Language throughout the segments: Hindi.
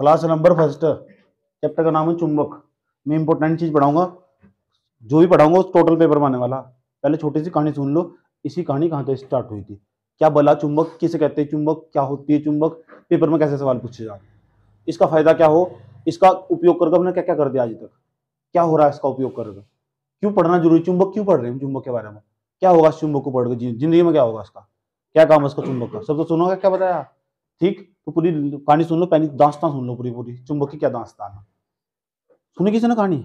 क्लास नंबर फ़र्स्ट चैप्टर का नाम है चुंबक। मैं इंपॉर्टेंट चीज़ पढ़ाऊँगा। जो भी पढ़ाऊँगा, उस टोटल पेपर में आने वाला। पहले छोटी सी कहानी सुन लो। इसी कहानी कहाँ से स्टार्ट हुई थी? क्या बला चुंबक? किसे कहते हैं चुंबक? क्या होती है चुंबक? पेपर में कैसे सवाल पूछे जाते इसका फ़ायदा क्या हो? इसका उपयोग करके हमने क्या क्या कर दिया आज तक? क्या हो रहा है इसका उपयोग करके? क्यों पढ़ना ज़रूरी? चुंबक क्यों पढ़ रहे हैं चुंबक के बारे में? क्या होगा इस चुंबक को पढ़ के ज़िंदगी में क्या होगा इसका? क्या काम है इसका चुंबक का? सब तो सुनोगे? क्या बताया? ठीक? तो पूरी कहानी सुन लो, पहली दास्तान सुन लो पूरी पूरी। चुंबक क्या दास्तान सुनी किसी ने कहानी?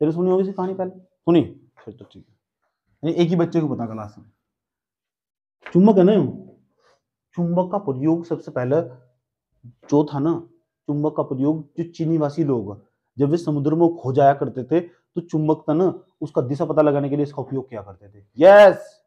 तेरे सुनी होगी कहानी पहले? सुनी? फिर तो ठीक है। एक ही बच्चे को पता क्लास में। चुंबक है ना चुंबक का प्रयोग सबसे पहले जो था ना, चुंबक का प्रयोग जो चीनीवासी लोग, जब वे समुद्र में खो जाया करते थे तो चुंबक था ना, उसका दिशा पता लगाने के लिए इसका उपयोग किया करते थे। यस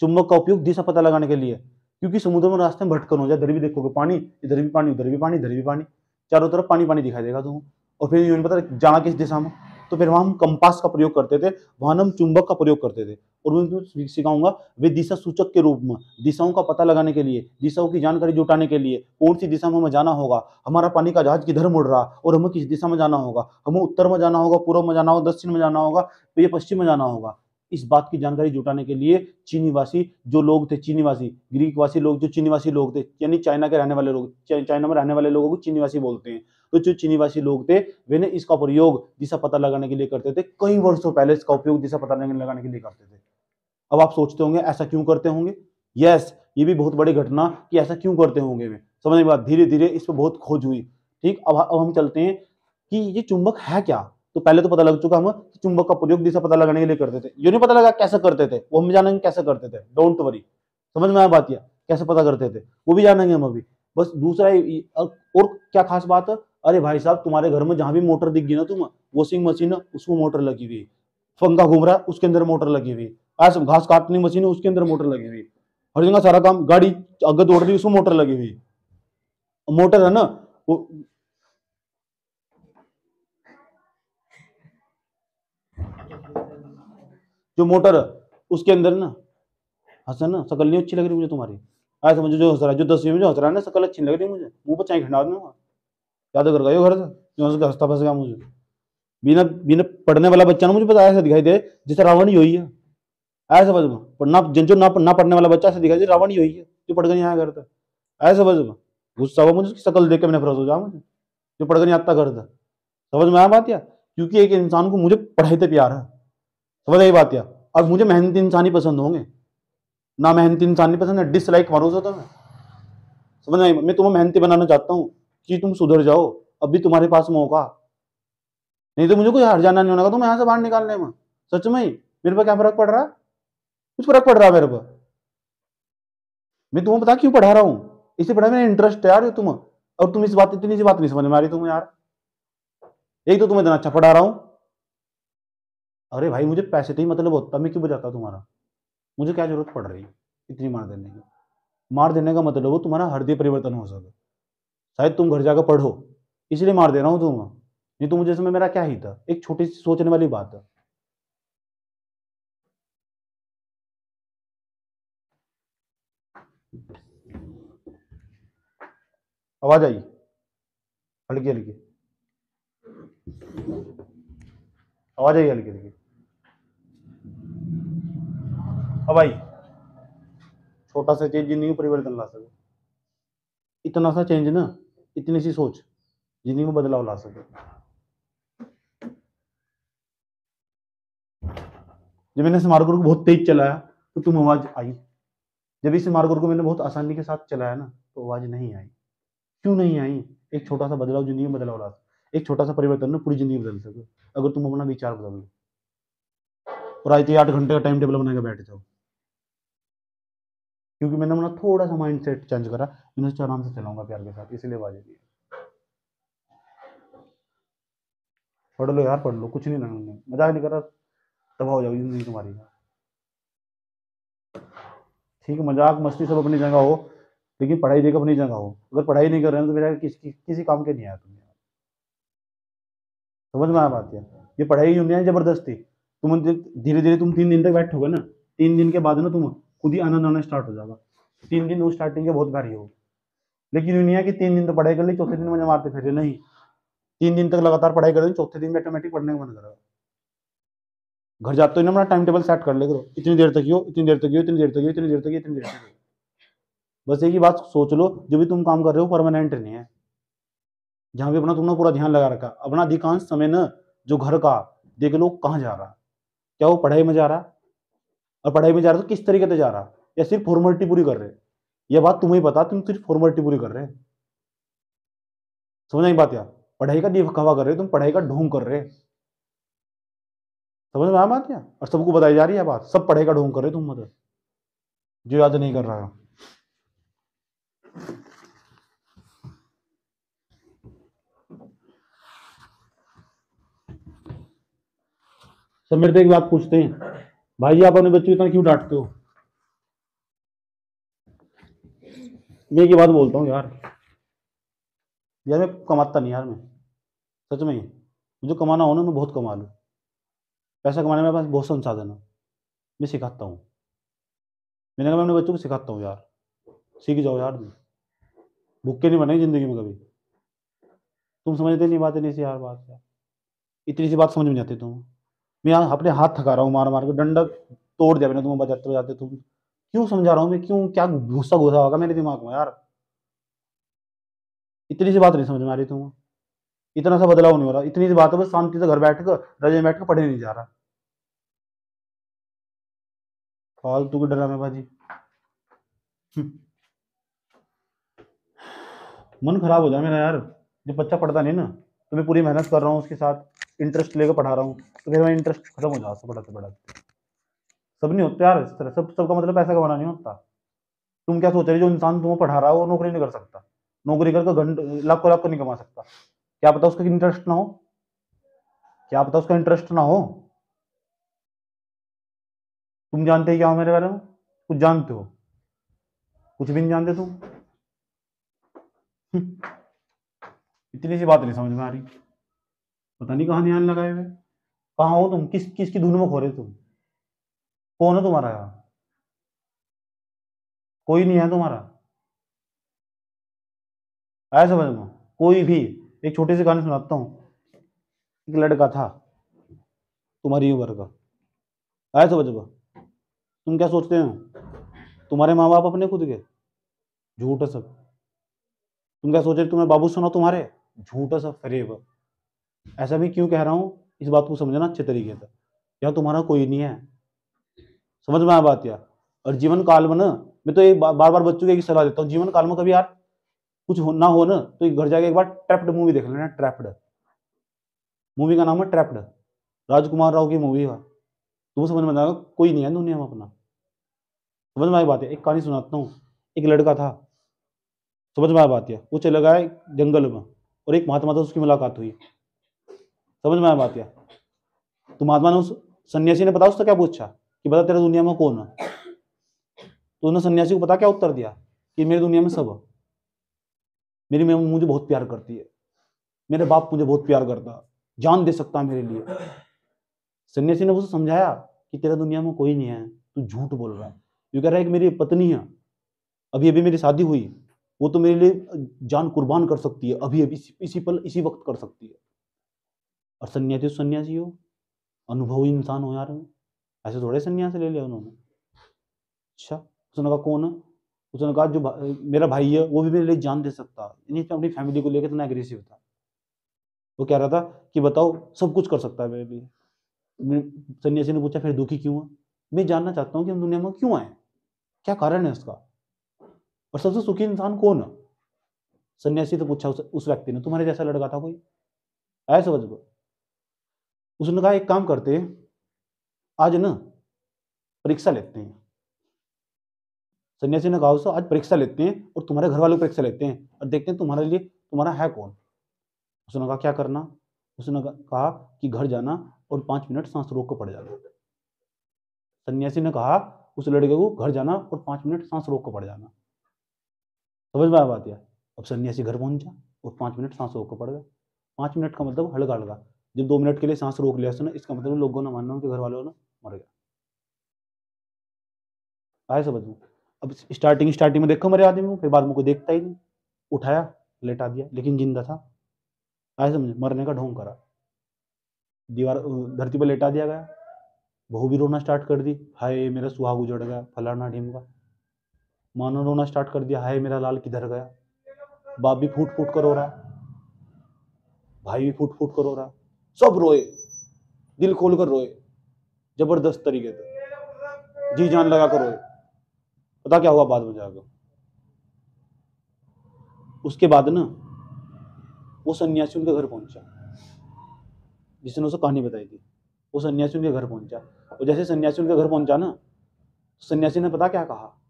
चुंबक का उपयोग दिशा पता लगाने के लिए। क्योंकि समुद्र में रास्ते में भटकन हो जाए, इधर भी देखोगे पानी, इधर भी पानी, उधर भी पानी, इधर भी पानी। चारों तरफ़ पानी पानी दिखाई देगा तुम और फिर यूँ पता जाना किस दिशा में। तो फिर वहाँ हम कंपास का प्रयोग करते थे, वहाँ हम चुंबक का प्रयोग करते थे। और मैं तुम्हें सिखाऊँगा, वे दिशा सूचक के रूप में, दिशाओं का पता लगाने के लिए, दिशाओं की जानकारी जुटाने के लिए, कौन सी दिशा में हमें जाना होगा, हमारा पानी का जहाज़ किधर मुड़ रहा, और हमें किस दिशा में जाना होगा, हमें उत्तर में जाना होगा, पूर्व में जाना होगा, दक्षिण में जाना होगा, या पश्चिम में जाना होगा। इस बात की जानकारी जुटाने के लिए चीनीवासी जो लोग थे, चीनीवासी, ग्रीकवासी लोग जो चीनीवासी लोग थे, यानी चाइना के रहने वाले लोग चाइना में रहने वाले लोगों को चीनीवासी बोलते हैं। तो जो चीनीवासी लोग थे वे ने इसका प्रयोग दिशा पता लगाने के लिए करते थे, कई वर्षों पहले इसका उपयोग दिशा पता लगाने के लिए करते थे। अब आप सोचते होंगे, ऐसा क्यों करते होंगे? यस ये भी बहुत बड़ी घटना कि ऐसा क्यों करते होंगे वे? समझने के बाद धीरे धीरे इस पर बहुत खोज हुई। ठीक, अब अब हम चलते हैं कि ये चुंबक है क्या? तो पहले तो पता लग चुका हम चुंबक का प्रयोग दिशा पता लगाने के लिए करते थे। ये नहीं पता लगा कैसे करते थे, वो हम जानेंगे कैसे करते थे। डोंट वरी समझ में आया बात या? कैसे पता करते थे? वो भी जानेंगे हम अभी। बस दूसरा और क्या खास बात है? अरे भाई साहब, तुम्हारे घर में जहाँ भी मोटर दिख गई ना तुम वॉशिंग मशीन उसमें मोटर लगी हुई। पंखा घूम रहा है, उसके अंदर मोटर लगी हुई। आज घास काटने मशीन उसके अंदर मोटर लगी हुई। हर जगह सारा काम, गाड़ी अगर दौड़ रही उसमें मोटर लगी हुई। मोटर है ना, वो जो मोटर है, उसके अंदर ना हंसा ना, शकल नहीं अच्छी लग रही मुझे तुम्हारी। ऐसा मुझे जो हंस रहा है, जो दसवीं में जो हंस रहा है ना, शकल अच्छी लग रही मुझे। मुँह पर चाय खिंडा दूँगा। याद कर गए घर से? जो हंसता फंस गया मुझे। बिना बिना पढ़ने वाला बच्चा ना मुझे पता ऐसा दिखाई दे, जैसे रावण ही हुई है। ऐसे समझ में? पढ़ना जो ना ना पढ़ने वाला बच्चा ऐसे दिखाई दे, रावण ही हुई है, जो पढ़ कर नहीं आया करता ऐसे समझ में? गुस्सा हुआ मुझे, उसकी शकल देख के मैंने फरस हो जाओ मुझे, जो पढ़ कर नहीं आता करता समझ में आया बात या? क्योंकि एक इंसान को मुझे पढ़ाई से प्यार है। समझ आई बात या अब मुझे मेहनती इंसान ही पसंद होंगे। ना मेहनती इंसान नहीं पसंद है डिसलाइक मारो तो मैं। समझ आई मैं तुम्हें मेहनती बनाना चाहता हूँ कि तुम सुधर जाओ। अभी तुम्हारे पास मौका। नहीं तो मुझे कोई हार जाना नहीं होगा तुम यहाँ से बाहर निकालने में। सच में ही? मेरे पर क्या फ़र्क पड़ रहा? कुछ फ़र्क पड़ रहा है मेरे पर? मैं तुम्हें पता क्यों पढ़ा रहा हूँ? इसे पढ़ा मेरा इंटरेस्ट है यार तुम और तुम इस बात, इतनी सी बात नहीं समझ में आ रही तुम यार। एक तो तुम्हें इतना अच्छा पढ़ा रहा हूँ। अरे भाई, मुझे पैसे तो ही मतलब होता मैं क्यों बजाता तुम्हारा? मुझे क्या ज़रूरत पड़ रही है इतनी मार देने की? मार देने का मतलब हो तुम्हारा हृदय परिवर्तन हो सके। शायद तुम घर जाकर पढ़ो, इसलिए मार दे रहा हूँ तुम नहीं तो मुझे इसमें मेरा क्या ही? था एक छोटी सी सोचने वाली बात है। आवाज़ आई? हल्की हल्की। आवाज़ आई, हल्की हल्की। अब आई छोटा सा चेंज ज़िंदगी में परिवर्तन ला सके। इतना सा चेंज ना, इतनी सी सोच ज़िंदगी में बदलाव ला सके। जब मैंने स्मार्ट गुरु को बहुत तेज चलाया तो तुम आवाज़ आई। जब इस स्मार्ट गुरु को मैंने बहुत आसानी के साथ चलाया ना तो आवाज़ नहीं आई। क्यों नहीं आई? एक छोटा सा बदलाव ज़िंदगी में बदलाव ला एक छोटा सा परिवर्तन ना पूरी ज़िंदगी बदल सके। अगर तुम अपना विचार बदल लो और आज आठ घंटे का टाइम टेबल बना के बैठ जाओ। क्योंकि मैंने अपना थोड़ा सा माइंड सेट चेंज करा मैंने सोचा आराम से चलाऊँगा प्यार के साथ इसलिए आवाज़ दी पढ़ लो यार पढ़ लो कुछ नहीं लगना मज़ाक नहीं कर तबाह हो जाओगी ज़िंदगी तुम्हारी। ठीक है मज़ाक मस्ती सब अपनी जगह हो लेकिन पढ़ाई देकर अपनी जगह हो। अगर पढ़ाई नहीं कर रहे हैं तो मेरा किस, किस, किसी काम के नहीं आया तुम्हें समझ में आया बात है ये पढ़ाई है ज़बरदस्ती। तुम धीरे धीरे तुम तीन दिन तक बैठोगे ना तीन दिन के बाद ना तुम खुद ही आनंद आना स्टार्ट हो जाएगा। तीन दिन वो स्टार्टिंग के बहुत भारी हो। लेकिन यूँ नहीं तीन दिन तो पढ़ाई कर ली, चौथे दिन मुझे मारते फिर नहीं। तीन दिन तक लगातार पढ़ाई कर ली, चौथे दिन ऑटोमेटिक पढ़ने का मन करा घर जाते ही ना, अपना टाइम टेबल सेट कर ले करो। इतनी देर तक हो इतनी देर तक हो इतनी देर तक हो इतनी देर तक इतनी देर तक बस एक ही बात सोच लो, जो भी तुम काम कर रहे हो परमानेंट नहीं है। जहाँ भी अपना तुमने पूरा ध्यान लगा रखा, अपना अधिकांश समय न, जो घर का, देख लो कहाँ जा रहा। क्या वो पढ़ाई में जा रहा? और पढ़ाई में जा रहा तो किस तरीके से जा रहा? या सिर्फ़ फॉर्मेलिटी पूरी कर रहे ये बात तुम्हें पता, तुम सिर्फ़ फॉर्मेलिटी पूरी कर रहे समझ नहीं बात यार पढ़ाई का दिखावा कर रहे तुम पढ़ाई का ढोंग कर रहे समझ में आ बात यार और सबको बताई जा रही है बात, सब पढ़ाई का ढोंग कर रहे तुम मतलब जो याद नहीं कर रहा है। सब एक बात पूछते हैं। भाई, आप अपने बच्चों इतना क्यों डांटते हो? मैं की बात बोलता हूँ यार। यार, मैं कमाता नहीं यार मैं। सच में। मुझे कमाना हो ना, मैं बहुत कमा लूँ। पैसा कमाने में पास बहुत संसाधन है। मैं सिखाता हूँ। मैंने कहा, मैं अपने बच्चों को सिखाता हूँ यार। सीख जाओ यार। भूखे नहीं बने ज़िंदगी में कभी। तुम समझते नहीं बातें, नहीं सी यार बात, यार। इतनी सी बात समझ में नहीं आती तुम। मैं यहाँ अपने हाथ थका रहा हूँ मार मार के, डंडा तोड़ दिया मैंने तुम्हें, बजाते बजाते तुम। क्यों समझा रहा हूँ मैं? क्यों? क्या गुस्सा गुस्सा होगा मेरे दिमाग में यार? इतनी सी बात नहीं समझ में आ रही तुम इतना सा बदलाव नहीं हो रहा। इतनी सी बात है, बस शांति से घर बैठ कर, रजे बैठ कर पढ़े नहीं जा रहा। फालतू के डरा में भाजी मन खराब हो जाए मेरा यार। जब बच्चा पढ़ता नहीं ना तो मैं पूरी मेहनत कर रहा हूँ उसके साथ। इंटरेस्ट लेकर पढ़ा रहा हूँ। तो फिर मैं इंटरेस्ट खत्म हो जाता पढ़ाते पढ़ाते। सब नहीं होते यार इस तरह। सब, सबका मतलब पैसा कमाना नहीं होता। तुम क्या सोच रहे जो इंसान तुम्हें पढ़ा रहा है, वो नौकरी नहीं कर सकता। नौकरी करके घंटे, लाखों लाखों नहीं कमा सकता। क्या पता उसका इंटरेस्ट ना हो? क्या पता उसका इंटरेस्ट ना हो? तुम जानते क्या हो मेरे बारे में? कुछ जानते हो? कुछ भी नहीं जानते तुम? इतनी सी बात नहीं समझ में आ रही। पता नहीं कहाँ ध्यान लगाए हुए। कहाँ हो तुम? किस, किसकी धुन में खो रहे तुम? कौन है तुम्हारा? यहाँ कोई नहीं है तुम्हारा। आया समझ में? कोई भी। एक छोटी सी कहानी सुनाता हूँ। एक लड़का था, तुम्हारी उम्र का। आया समझ में? तुम क्या सोचते हो? तुम्हारे माँ बाप अपने खुद के? झूठ है सब। तुम क्या सोच रहे तुम्हें बाबू सुना तुम्हारे? झूठ है सब फरेब ऐसा भी क्यों कह रहा हूँ? इस बात को समझना अच्छे तरीके से। यहाँ तुम्हारा कोई नहीं है। समझ में आया बात यार और जीवन काल में ना, मैं तो एक बार बार बच्चों को एक सलाह देता हूँ, जीवन काल में कभी यार कुछ हो, ना हो ना तो घर जाके एक बार ट्रैप्ड मूवी देख लेना ट्रैप्ड मूवी का नाम है ट्रैप्ड राजकुमार राव की मूवी है। तुम्हें समझ में आएगा कोई नहीं है दुनिया में अपना। समझ में आई बात है एक कहानी सुनाता हूँ। एक लड़का था। समझ में आया बात है वो चला गया जंगल में और एक महात्मा था, उसकी मुलाकात हुई। समझ में आया बात है तो महात्मा ने उस सन्यासी ने पता उससे क्या पूछा कि बता तेरे दुनिया में कौन है? तो उसने सन्यासी को पता क्या उत्तर दिया? कि मेरी दुनिया में सब मेरी मैं मुझे बहुत प्यार करती है। मेरे बाप मुझे बहुत प्यार करता जान दे सकता मेरे लिए। सन्यासी ने उसे समझाया कि तेरा दुनिया में कोई नहीं है। तू झूठ बोल रहा है। यू कह रहा है कि मेरी पत्नी है। अभी अभी मेरी शादी हुई। वो तो मेरे लिए जान कुर्बान कर सकती है। अभी अभी इसी पल, इसी वक्त कर सकती है। और सन्यासी तो सन्यासी हो। अनुभवी इंसान हो यार ऐसे थोड़े सन्यास ले लिया उन्होंने। अच्छा उसने कहा कौन है? उसने कहा जो भा, मेरा भाई है वो भी मेरे लिए जान दे सकता। है अपनी फैमिली को लेकर इतना एग्रेसिव था। वो कह रहा था कि बताओ सब कुछ कर सकता है मेरे लिए। सन्यासी ने पूछा फिर दुखी क्यों है? मैं जानना चाहता हूँ कि हम दुनिया में क्यों आए क्या कारण है उसका और सबसे सुखी इंसान कौन है? सन्यासी तो पूछा उस, उस व्यक्ति ने तुम्हारे जैसा लड़का था कोई? आया समझ उसने कहा, एक काम करते आज ना परीक्षा लेते हैं। सन्यासी ने कहा उसको आज परीक्षा लेते हैं और तुम्हारे घर वालों परीक्षा लेते हैं और देखते हैं तुम्हारे लिए तुम्हारा है कौन? उसने कहा, क्या करना? उसने कहा कि घर जाना और पाँच मिनट सांस रोक कर पड़ जाना। सन्यासी ने कहा, उस लड़के को घर जाना और पाँच मिनट सांस रोक कर पड़ जाना। समझ में आ बात यार? अब सन्यासी घर पहुँचा और पाँच मिनट सांस रोक कर पड़ गया। पाँच मिनट का मतलब हल्का हल्का। जब दो मिनट के लिए सांस रोक लिया उसने, इसका मतलब लोगों ने मानना उनके घर वालों ने मर गया। आए समझ में? अब स्टार्टिंग स्टार्टिंग में देखो मेरे आदमी को, फिर बाद में कोई देखता ही नहीं। उठाया, लेटा दिया, लेकिन ज़िंदा था। आए समझे मरने का ढोंग करा। दीवार धरती पर लेटा दिया गया। बहू भी रोना स्टार्ट कर दी। हाय, मेरा सुहाग उजड़ गया, फलाना ढीम का मानो रोना स्टार्ट कर दिया। हाय, मेरा लाल किधर गया? बाप भी फूट फूट कर रो रहा भाई भी फूट फूट कर रो रहा सब रोए, दिल खोल कर रोए, ज़बरदस्त तरीके से। जी जान लगा कर रोए। पता क्या हुआ बाद में जाकर? उसके बाद ना, वो सन्यासी उनके घर पहुँचा। जिसने उसे कहानी बताई थी। वो सन्यासी उनके घर पहुँचा। और जैसे सन्यासी उनके घर पहुँचा ना सन्यासी ने पता क्या कहा?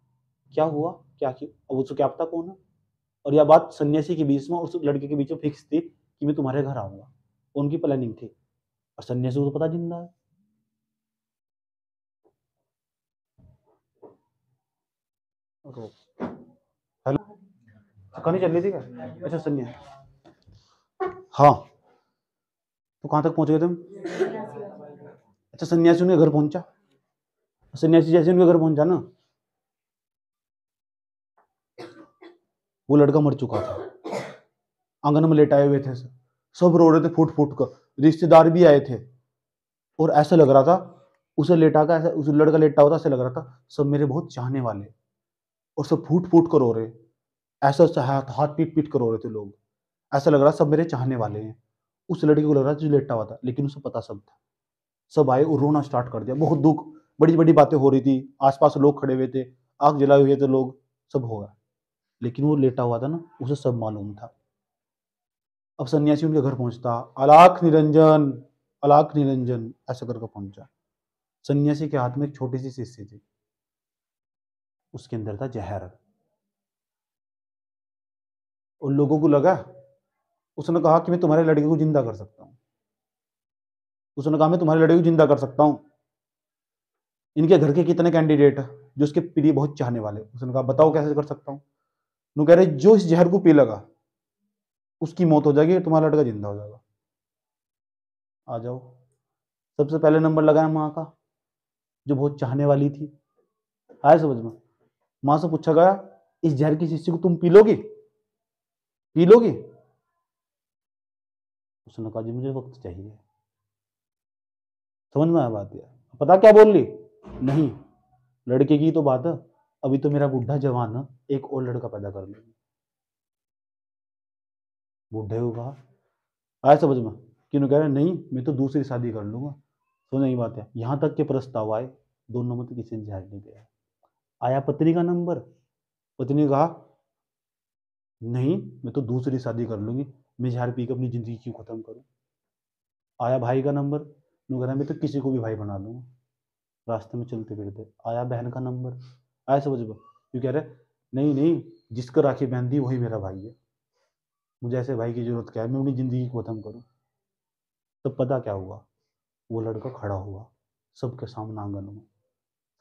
क्या हुआ? क्या किया? अब उसको क्या पता कौन है? और यह बात सन्यासी के बीच में और उस लड़के के बीच में फिक्स थी कि मैं तुम्हारे घर आऊँगा। उनकी प्लानिंग थी। और सन्यासी को तो पता ज़िंदा है। हेलो। कहानी चल रही थी क्या? अच्छा सन्या हाँ। तो कहाँ तक पहुँच गए तुम? अच्छा सन्यासी उनके घर पहुँचा। सन्यासी जैसे उनके घर पहुँचा ना। वो लड़का मर चुका था। आँगन में लेटाए हुए थे सब। रो रहे थे फूट फूट कर। रिश्तेदार भी आए थे। और ऐसा लग रहा था, उसे लेटा का ऐसा, उस लड़का लेटा था ऐसा लग रहा था, सब मेरे बहुत चाहने वाले और सब फूट फूट कर रो रहे ऐसा हाथ हाथ पीट पीट कर रो रहे थे लोग। ऐसा लग रहा सब मेरे चाहने वाले हैं। उस लड़के को लग रहा था जो लेटा हुआ था, लेकिन उसे पता सब था। सब आए और रोना स्टार्ट कर दिया। बहुत दुख, बड़ी बड़ी बातें हो रही थी। आसपास लोग खड़े हुए थे, आग जलाए हुए थे लोग, सब हो गया। लेकिन वो लेटा हुआ था ना, उसे सब मालूम था। अब सन्यासी उनके घर पहुँचता। अलाख निरंजन अलाख निरंजन, ऐसा करके पहुँचा। सन्यासी के हाथ में एक छोटी सी शिष्य थी। उसके अंदर था जहर। उन लोगों को लगा, उसने कहा कि मैं तुम्हारे लड़के को ज़िंदा कर सकता हूँ। उसने कहा, मैं तुम्हारे लड़के को ज़िंदा कर सकता हूँ। इनके घर के कितने कैंडिडेट जो उसके प्रिय बहुत चाहने वाले उसने कहा, बताओ कैसे कर सकता हूँ? कह रहे जो इस जहर को पी लगा उसकी मौत हो जाएगी, तुम्हारा लड़का ज़िंदा हो जाएगा। आ जाओ। सबसे पहले नंबर लगाया माँ का, जो बहुत चाहने वाली थी। आए समझ में? माँ से पूछा गया, इस जहर की शीशी को तुम पी लोगी? पी लोगी? उसने कहा, जी, मुझे वक्त चाहिए। समझ में आया बात यार पता क्या बोल ली नहीं, लड़के की तो बात है। अभी तो मेरा बुढ़ा जवान है, एक और लड़का पैदा कर लेंगे। बूढ़े को कहा? आया समझ में? क्यों कह रहे नहीं, मैं तो दूसरी शादी कर लूँगा। तो नहीं बात है। यहाँ तक के प्रस्ताव आए, दोनों में तो किसी ने ध्यान नहीं दिया आया पत्नी का नंबर? पत्नी कहा, नहीं, मैं तो दूसरी शादी कर लूँगी। मैं झाड़ पी के अपनी ज़िंदगी क्यों ख़त्म करूँ? आया भाई का नंबर? कह रहा मैं तो किसी को भी भाई बना लूँगा। रास्ते में चलते फिरते। आया बहन का नंबर? आया समझ में? क्यों कह रहे नहीं नहीं, जिसको राखी बहन दी, वही मेरा भाई है। मुझे ऐसे भाई की ज़रूरत क्या है? मैं अपनी ज़िंदगी को ख़त्म करूँ? तो पता क्या हुआ? वो लड़का खड़ा हुआ सबके सामने आँगन में।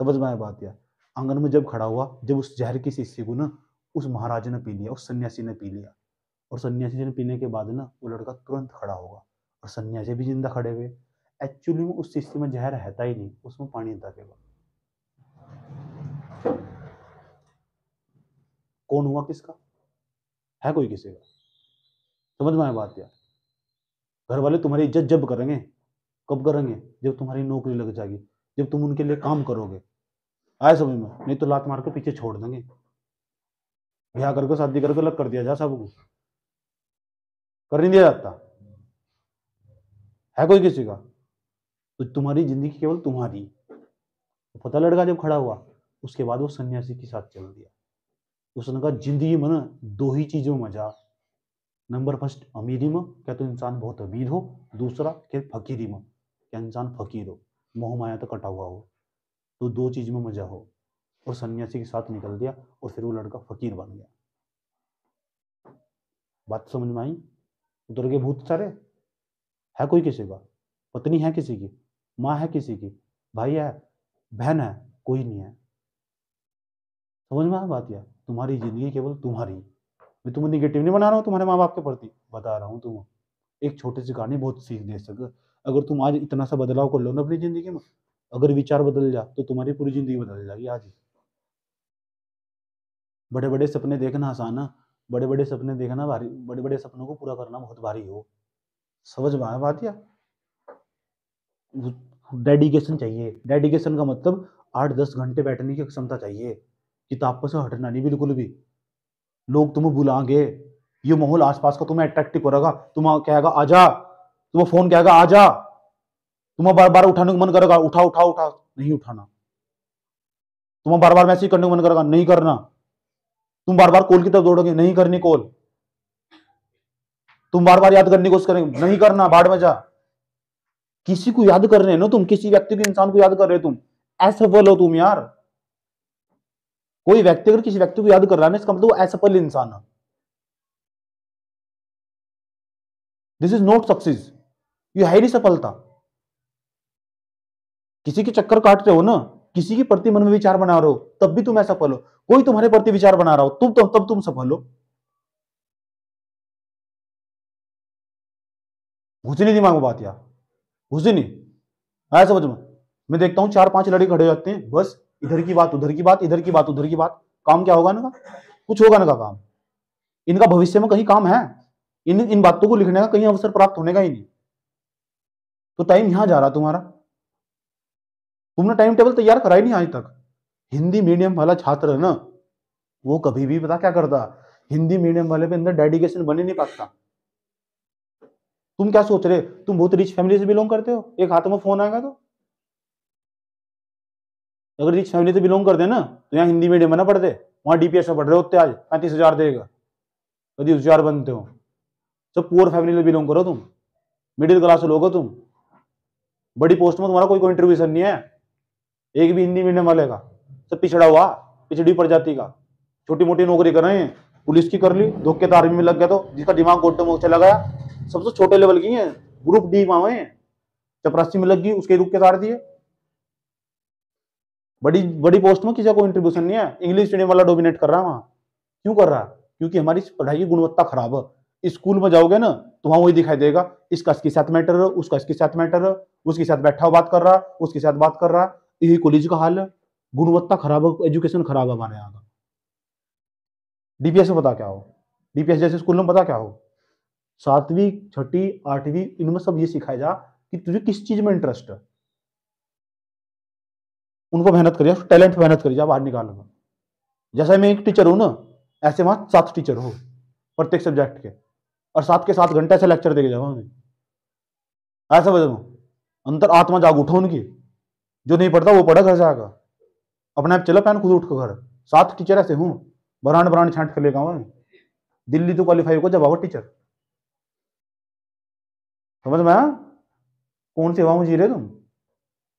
समझ में आया बात यार? आँगन में जब खड़ा हुआ, जब उस जहर की शीशी को ना, उस महाराज ने पी लिया, उस सन्यासी ने पी लिया। और सन्यासी ने पीने के बाद ना, वो लड़का तुरंत खड़ा होगा। और सन्यासी भी ज़िंदा खड़े हुए। एक्चुअली में उस शीशी में जहर रहता ही नहीं, उसमें पानी था केवल कौन हुआ किसका? है कोई किसी का? समझ में आया बात यार? घर वाले तुम्हारी इज़्ज़त जब करेंगे, कब करेंगे? जब तुम्हारी नौकरी लग जाएगी, जब तुम उनके लिए काम करोगे। आए समझ में, नहीं तो लात मार के पीछे छोड़ देंगे। ब्याह करके शादी करके अलग कर दिया जा सबको। कर नहीं दिया जाता। है कोई किसी का? तो तुम्हारी ज़िंदगी केवल तुम्हारी। तो पता लड़का जब खड़ा हुआ, उसके बाद वो सन्यासी के साथ चल दिया। उसने कहा, ज़िंदगी में ना दो ही चीज़ों मज़ा। नंबर फ़र्स्ट, अमीरी में, क्या तो इंसान बहुत अमीर हो? दूसरा, क्या फकीरी में, क्या इंसान फकीर हो? मोह माया तो कटा हुआ हो। तो दो चीज़ में मज़ा हो। और सन्यासी के साथ निकल दिया और फिर वो लड़का फकीर बन गया। बात समझ में आई? उतर के भूत सारे? है कोई किसी का? पत्नी है किसी की? माँ है किसी की? भाई है? बहन है? कोई नहीं है। समझ में आया बात यार तुम्हारी ज़िंदगी केवल तुम्हारी। मैं तुम्हें निगेटिव नहीं बना रहा हूँ, तुम्हारे माँ बाप के प्रति। बता रहा हूँ तुम एक छोटी सी कहानी बहुत सीख दे सके। अगर तुम आज इतना सा बदलाव कर लो ना अपनी ज़िंदगी में, अगर विचार बदल जा तो तुम्हारी पूरी ज़िंदगी बदल जाएगी आज ही। बड़े बड़े सपने देखना आसान है। बड़े बड़े सपने देखना भारी बड़े बड़े सपनों को पूरा करना बहुत भारी हो। समझ में आया बात या? डेडिकेशन चाहिए। डेडिकेशन का मतलब आठ दस घंटे बैठने की क्षमता चाहिए। किताब पर से हटना नहीं, बिल्कुल भी। लोग तुम्हें बुलाएँगे। ये माहौल आसपास का तुम्हें अट्रैक्टिव करेगा। तुम कहेगा, आजा। तुम्हें फ़ोन कहेगा, आजा। तुम्हें बार बार उठाने का मन करेगा, उठा उठा उठा। नहीं उठाना। तुम्हें बार बार मैसेज करने का मन करेगा, नहीं करना। तुम बार बार कॉल की तरफ़ दौड़ोगे, नहीं करनी कॉल तुम बार बार याद करने की कोशिश करेंगे, नहीं करना, बाढ़ में जा। किसी को याद कर रहे हो ना तुम? किसी व्यक्ति के, इंसान को याद कर रहे हो तुम? असफल हो तुम यार। कोई व्यक्ति, अगर किसी व्यक्ति को याद कर रहा है ना, इसका मतलब वो असफल इंसान है। This is not success you है सफलता। किसी के चक्कर काट रहे हो ना, किसी के प्रति मन में विचार बना रहे हो, तब भी तुम असफल हो। कोई तुम्हारे प्रति विचार बना रहा हो, तुम तब तब तुम सफल हो। घुस नहीं दिमाग में बात यार। घुस नहीं। आया समझ में? मैं देखता हूँ, चार पाँच लड़के खड़े हो जाते हैं, बस। इधर की बात, उधर की बात, इधर की बात, उधर की बात। काम क्या होगा ना कुछ होगा ना काम। इनका भविष्य में कहीं काम है? इन इन बातों को लिखने का कहीं अवसर प्राप्त होने का ही नहीं। तो टाइम यहाँ जा रहा तुम्हारा। तुमने टाइम टेबल तैयार करा ही नहीं आज तक। हिंदी मीडियम वाला छात्र है ना, वो कभी भी पता क्या करता? हिंदी मीडियम वाले पे अंदर डेडिकेशन बन नहीं पाता। तुम क्या सोच रहे? तुम बहुत रिच फैमिली से बिलोंग करते हो? एक हाथ में फ़ोन आएगा तो? अगर रिच फैमिली से बिलोंग करते ना तो यहाँ हिंदी मीडियम में ना पढ़ते? वहाँ डीपीएस में पढ़ रहे होते आज पैंतीस हज़ार देगा। कभी होशियार बनते हो। सब पुअर फैमिली से बिलोंग करो तुम। मिडिल क्लास लोग हो तुम। बड़ी पोस्ट में तुम्हारा कोई कॉन्ट्रीब्यूशन नहीं है। एक भी हिंदी मीडियम वाले का। सब पिछड़ा हुआ, पिछड़ी प्रजाति का। छोटी मोटी नौकरी कर रहे हैं। पुलिस की कर ली। धोखे तो आर्मी में लग गया तो जिसका दिमाग गोटे में चला गया सबसे छोटे लेवल की है। ग्रुप डी मावे चपरासी में लग गई, उसके रुक के तार दिए। बड़ी बड़ी पोस्ट में किसी का इंट्रीब्यूशन नहीं है। इंग्लिश मीडियम वाला डोमिनेट कर रहा है वहाँ। क्यों कर रहा है? क्योंकि हमारी पढ़ाई की गुणवत्ता खराब है। स्कूल में जाओगे ना तो वहाँ वही दिखाई देगा। इसका इसके साथ मैटर है उसका इसके साथ मैटर है, उसके साथ बैठा हुआ बात कर रहा है, उसके साथ बात कर रहा है। यही कॉलेज का हाल है। गुणवत्ता खराब है एजुकेशन खराब है हमारे यहाँ का। डीपीएस में पता क्या हो? डीपीएस जैसे स्कूल में पता क्या हो? सातवीं, छठी, आठवीं, इनमें सब ये सिखाया जा कि तुझे किस चीज़ में इंटरेस्ट है? उनको मेहनत करिए, टैलेंट मेहनत करिए बाहर निकालो। जैसे मैं एक टीचर हूँ ना, ऐसे वहाँ सात टीचर हो, प्रत्येक सब्जेक्ट के, और सात के सात घंटे ऐसे लेक्चर देके जाओ ऐसा वजह अंतर आत्मा जाग उठो उनकी। जो नहीं पढ़ता, वो पढ़ा घर से आकर अपने आप चलो, पैन खुद उठ कर घर। सात टीचर ऐसे हूँ ब्रांड ब्रांड छाट कर लेगा मैं दिल्ली तो क्वालिफाई होगा जब आओ टीचर। समझ में कौन सी हवा जी रहे तुम?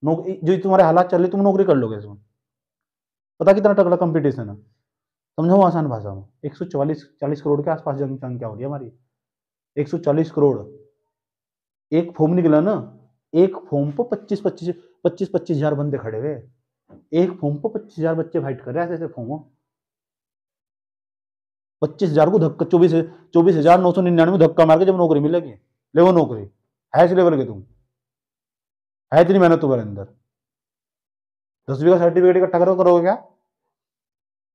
जो तुम्हारे हालात चल रहे तुम नौकरी कर लोगे इसमें। पता कितना तगड़ा कंपटीशन है? समझो आसान भाषा में? एक सौ चवालीस चालीस करोड़ के आसपास जनसंख्या हो रही है हमारी? एक सौ चालीस करोड़। एक फॉर्म निकला ना, एक फॉर्म पर पच्चीस पच्चीस पच्चीस पच्चीस हज़ार बंदे खड़े हुए। एक फॉर्म पर पच्चीस हज़ार बच्चे फाइट कर रहे हैं ऐसे ऐसे फॉर्म। पच्चीस हज़ार को धक्का, चौबीस चौबीस हज़ार नौ सौ निन्यानवे धक्का मार के जब नौकरी मिलेगी, ले वो नौकरी है लेवल के तुम। है इतनी मेहनत तुम्हारे अंदर। दसवीं का सर्टिफिकेट इकट्ठा करो, करोगे क्या?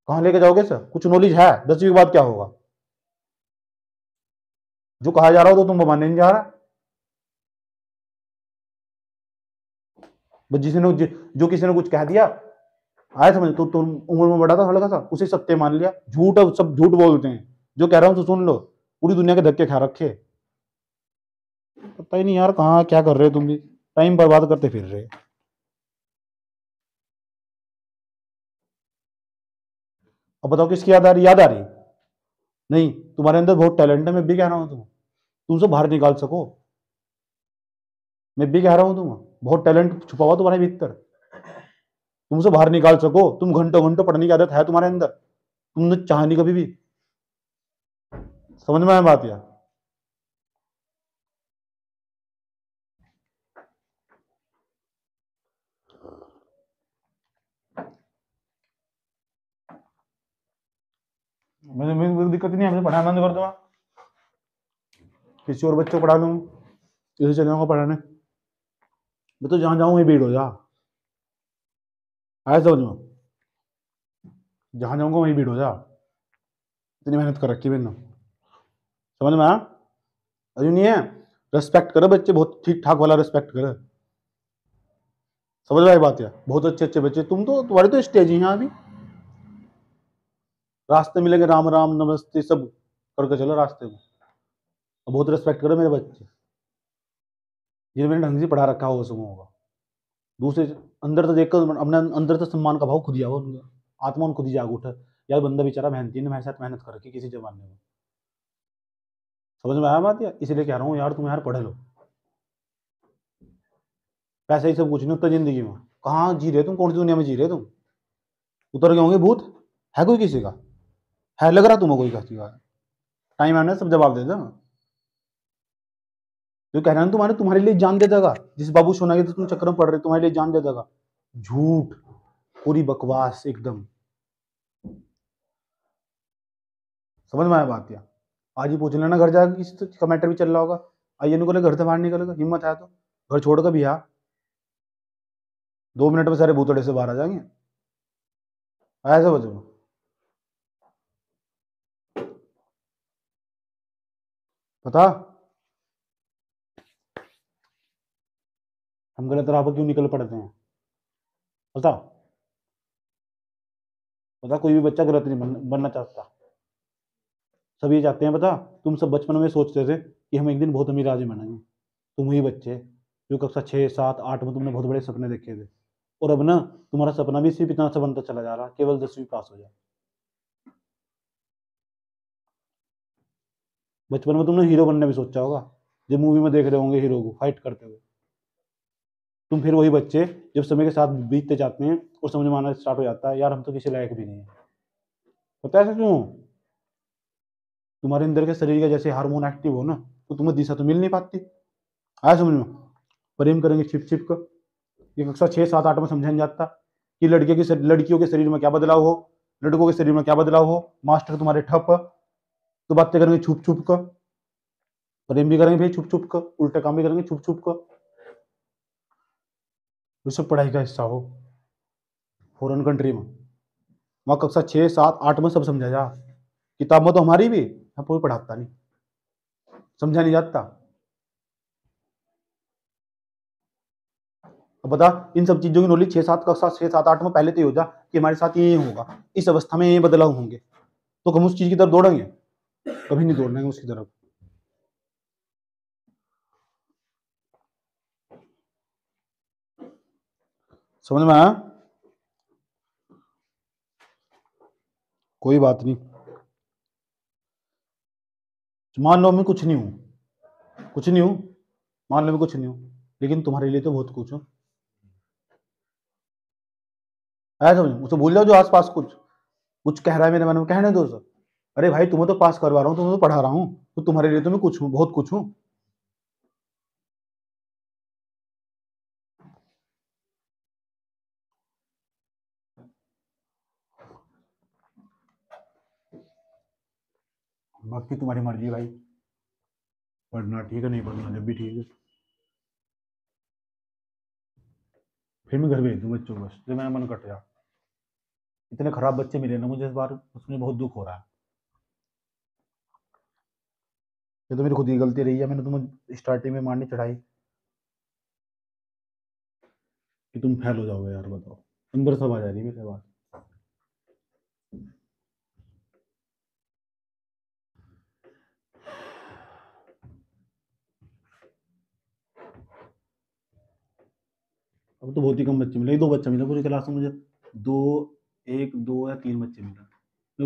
कहाँ लेके जाओगे सर कुछ नॉलेज है? दसवीं के बाद क्या होगा? जो कहा जा रहा हो तो तुम मानने नहीं जा रहा। बस जिसने जो किसी ने कुछ कह दिया आया समझ तो तुम उम्र में बड़ा था हल्का सा, उसे सत्य मान लिया। झूठ सब झूठ बोलते हैं। जो कह रहा हूँ तो सुन लो। पूरी दुनिया के धक्के खा रखे पता ही नहीं यार कहाँ, क्या कर रहे हो तुम भी? टाइम बर्बाद करते फिर रहे। अब बताओ किसकी याद आ रही? याद आ रही? नहीं, तुम्हारे अंदर बहुत टैलेंट है, मैं भी कह रहा हूँ तुम। तुमसे बाहर निकाल सको। मैं भी कह रहा हूँ तुम, बहुत टैलेंट छुपा हुआ तुम्हारे भीतर। तुमसे बाहर निकाल सको, तुम घंटों घंटों पढ़ने की आदत है तुम्हारे अंदर। तुमने चाह नहीं कभी भी। समझ में आया बात यार मुझे मुझे दिक्कत नहीं है, मुझे पढ़ाना बंद कर दूँगा किसी और बच्चे को पढ़ा लूँ किसी चले जाऊँगा पढ़ाने। मैं तो जहाँ जाऊँ वहीं भीड़ हो जा। आया समझ में? जहाँ जाऊँगा वहीं भीड़ हो जा। इतनी मेहनत कर रखी मैंने। समझ में आया? अजू नहीं है? रेस्पेक्ट करे बच्चे, बहुत ठीक ठाक वाला रेस्पेक्ट करे। समझ में आई बात यार बहुत अच्छे अच्छे बच्चे। तुम तो तुम्हारे तो स्टेज ही हैं अभी। रास्ते मिलेंगे, राम राम, नमस्ते, सब करके चलो रास्ते में। और बहुत रेस्पेक्ट करो मेरे बच्चे। जिन्हें मैंने ढंग से पढ़ा रखा होगा सुबह होगा। दूसरे अंदर तो देखकर अपने अंदर तो सम्मान का भाव खुद ही उनका आत्मा उन खुद ही जाग उठे। यार बंदा बेचारा मेहनती ने मेरे साथ मेहनत कर रखी किसी जमाने में। समझ में आया बात यार इसलिए कह रहा हूँ, यार तुम यार पढ़ लो। पैसे ही सब कुछ नहीं, उतना ज़िंदगी में। कहाँ जी रहे तुम? कौन सी दुनिया में जी रहे तुम? उतर गए होंगे भूत? है कोई किसी का? है, लग रहा तुम्हें कोई किसी का टाइम आने सब जवाब दे देना जो कह रहा है तुम्हारे तुम्हारे लिए जान दे देगा। जिस बाबू सोना के तो तुम चक्कर में पड़ रहे तुम्हारे लिए जान दे देगा। झूठ, पूरी बकवास एकदम। समझ में आया बात क्या आज ही पूछ लेना, घर जाकर किसी का मैटर भी चल रहा होगा। आइए निकले घर से बाहर निकलेगा हिम्मत है तो। घर छोड़कर भी आ। दो मिनट में सारे भूतड़े से बाहर आ जाएँगे। ऐसे बचो पता हम गलत राह पर क्यों निकल पड़ते हैं? पता पता कोई भी बच्चा गलत नहीं बन, बनना चाहता। ये चाहते हैं पता तुम सब बचपन में सोचते थे कि हम एक दिन बहुत अमीर आदमी बनेंगे। तुम ही बच्चे जो कक्षा छः सात आठ में तुमने बहुत बड़े सपने देखे थे। और अब ना तुम्हारा सपना भी सिर्फ़ इतना सा बनता चला जा रहा केवल दसवीं पास हो जाए बचपन में तुमने हीरो बनने भी सोचा होगा। जब मूवी में देख रहे होंगे हीरो को फाइट करते हुए। तुम फिर वही बच्चे, जब समय के साथ बीतते जाते हैं और समझ में आना स्टार्ट हो जाता है, यार, हम तो किसी लायक भी नहीं है। पता है क्यों? तुम्हारे अंदर के शरीर का जैसे हार्मोन एक्टिव हो ना तो तुम्हें दिशा तो मिल नहीं पाती। आया समझ में? प्रेम करेंगे छिप छिप कर। ये कक्षा छः सात, आठ में समझा नहीं जाता कि लड़के की लड़कियों के शरीर में क्या बदलाव हो? लड़कों के शरीर में क्या बदलाव हो? मास्टर तुम्हारे ठप तो बातें करेंगे छुप छुप कर, प्रेम भी करेंगे भाई छुप छुप कर, उल्टे काम भी करेंगे छुप छुप कर। वो सब पढ़ाई का हिस्सा हो फॉरेन कंट्री में। वहाँ कक्षा छः, सात, आठ में सब समझा जा। किताब में तो हमारी भी हम कोई पढ़ाता नहीं। समझा नहीं जाता। अब बता, इन सब चीज़ों की नॉलेज छह सात कक्षा छह सात, आठ में पहले तो हो जा कि हमारे साथ ये होगा, इस अवस्था में ये बदलाव होंगे। तो हम उस चीज़ की तरफ़ दौड़ेंगे। कभी नहीं दौड़ना है उसकी तरफ़। समझ में आया? कोई बात नहीं। मान लो मैं कुछ नहीं हूँ। कुछ नहीं हूँ। मान लो मैं कुछ नहीं हूँ। लेकिन तुम्हारे लिए तो बहुत कुछ हूँ। आया समझ? उसे भूल जाओ जो आसपास कुछ। कुछ कह रहा है मेरे मन में। कहने दो सर अरे भाई, तुम्हें तो पास करवा रहा हूँ, तुम्हें तो पढ़ा रहा हूँ तो तुम्हारे लिए तो मैं कुछ हूँ, बहुत कुछ हूँ। बाकी तुम्हारी मर्ज़ी भाई। पढ़ना ठीक है, नहीं पढ़ना जब भी ठीक है। फिर मैं घर भेज दूँ बच्चों बस, जब मेरा मन कट गया इतने खराब बच्चे मिले ना मुझे इस बार, उसमें बहुत दुख हो रहा है। ये तो मेरी खुद ही गलती रही है, मैंने तुम्हें स्टार्टिंग में मारने चढ़ाई। कि तुम फेल हो जाओगे यार, बताओ। अंदर सब आ जा रही है मेरे बात अब तो बहुत ही कम बच्चे मिले, दो बच्चा मिला पूरी क्लास में मुझे। दो, एक, दो या तीन बच्चे मिले।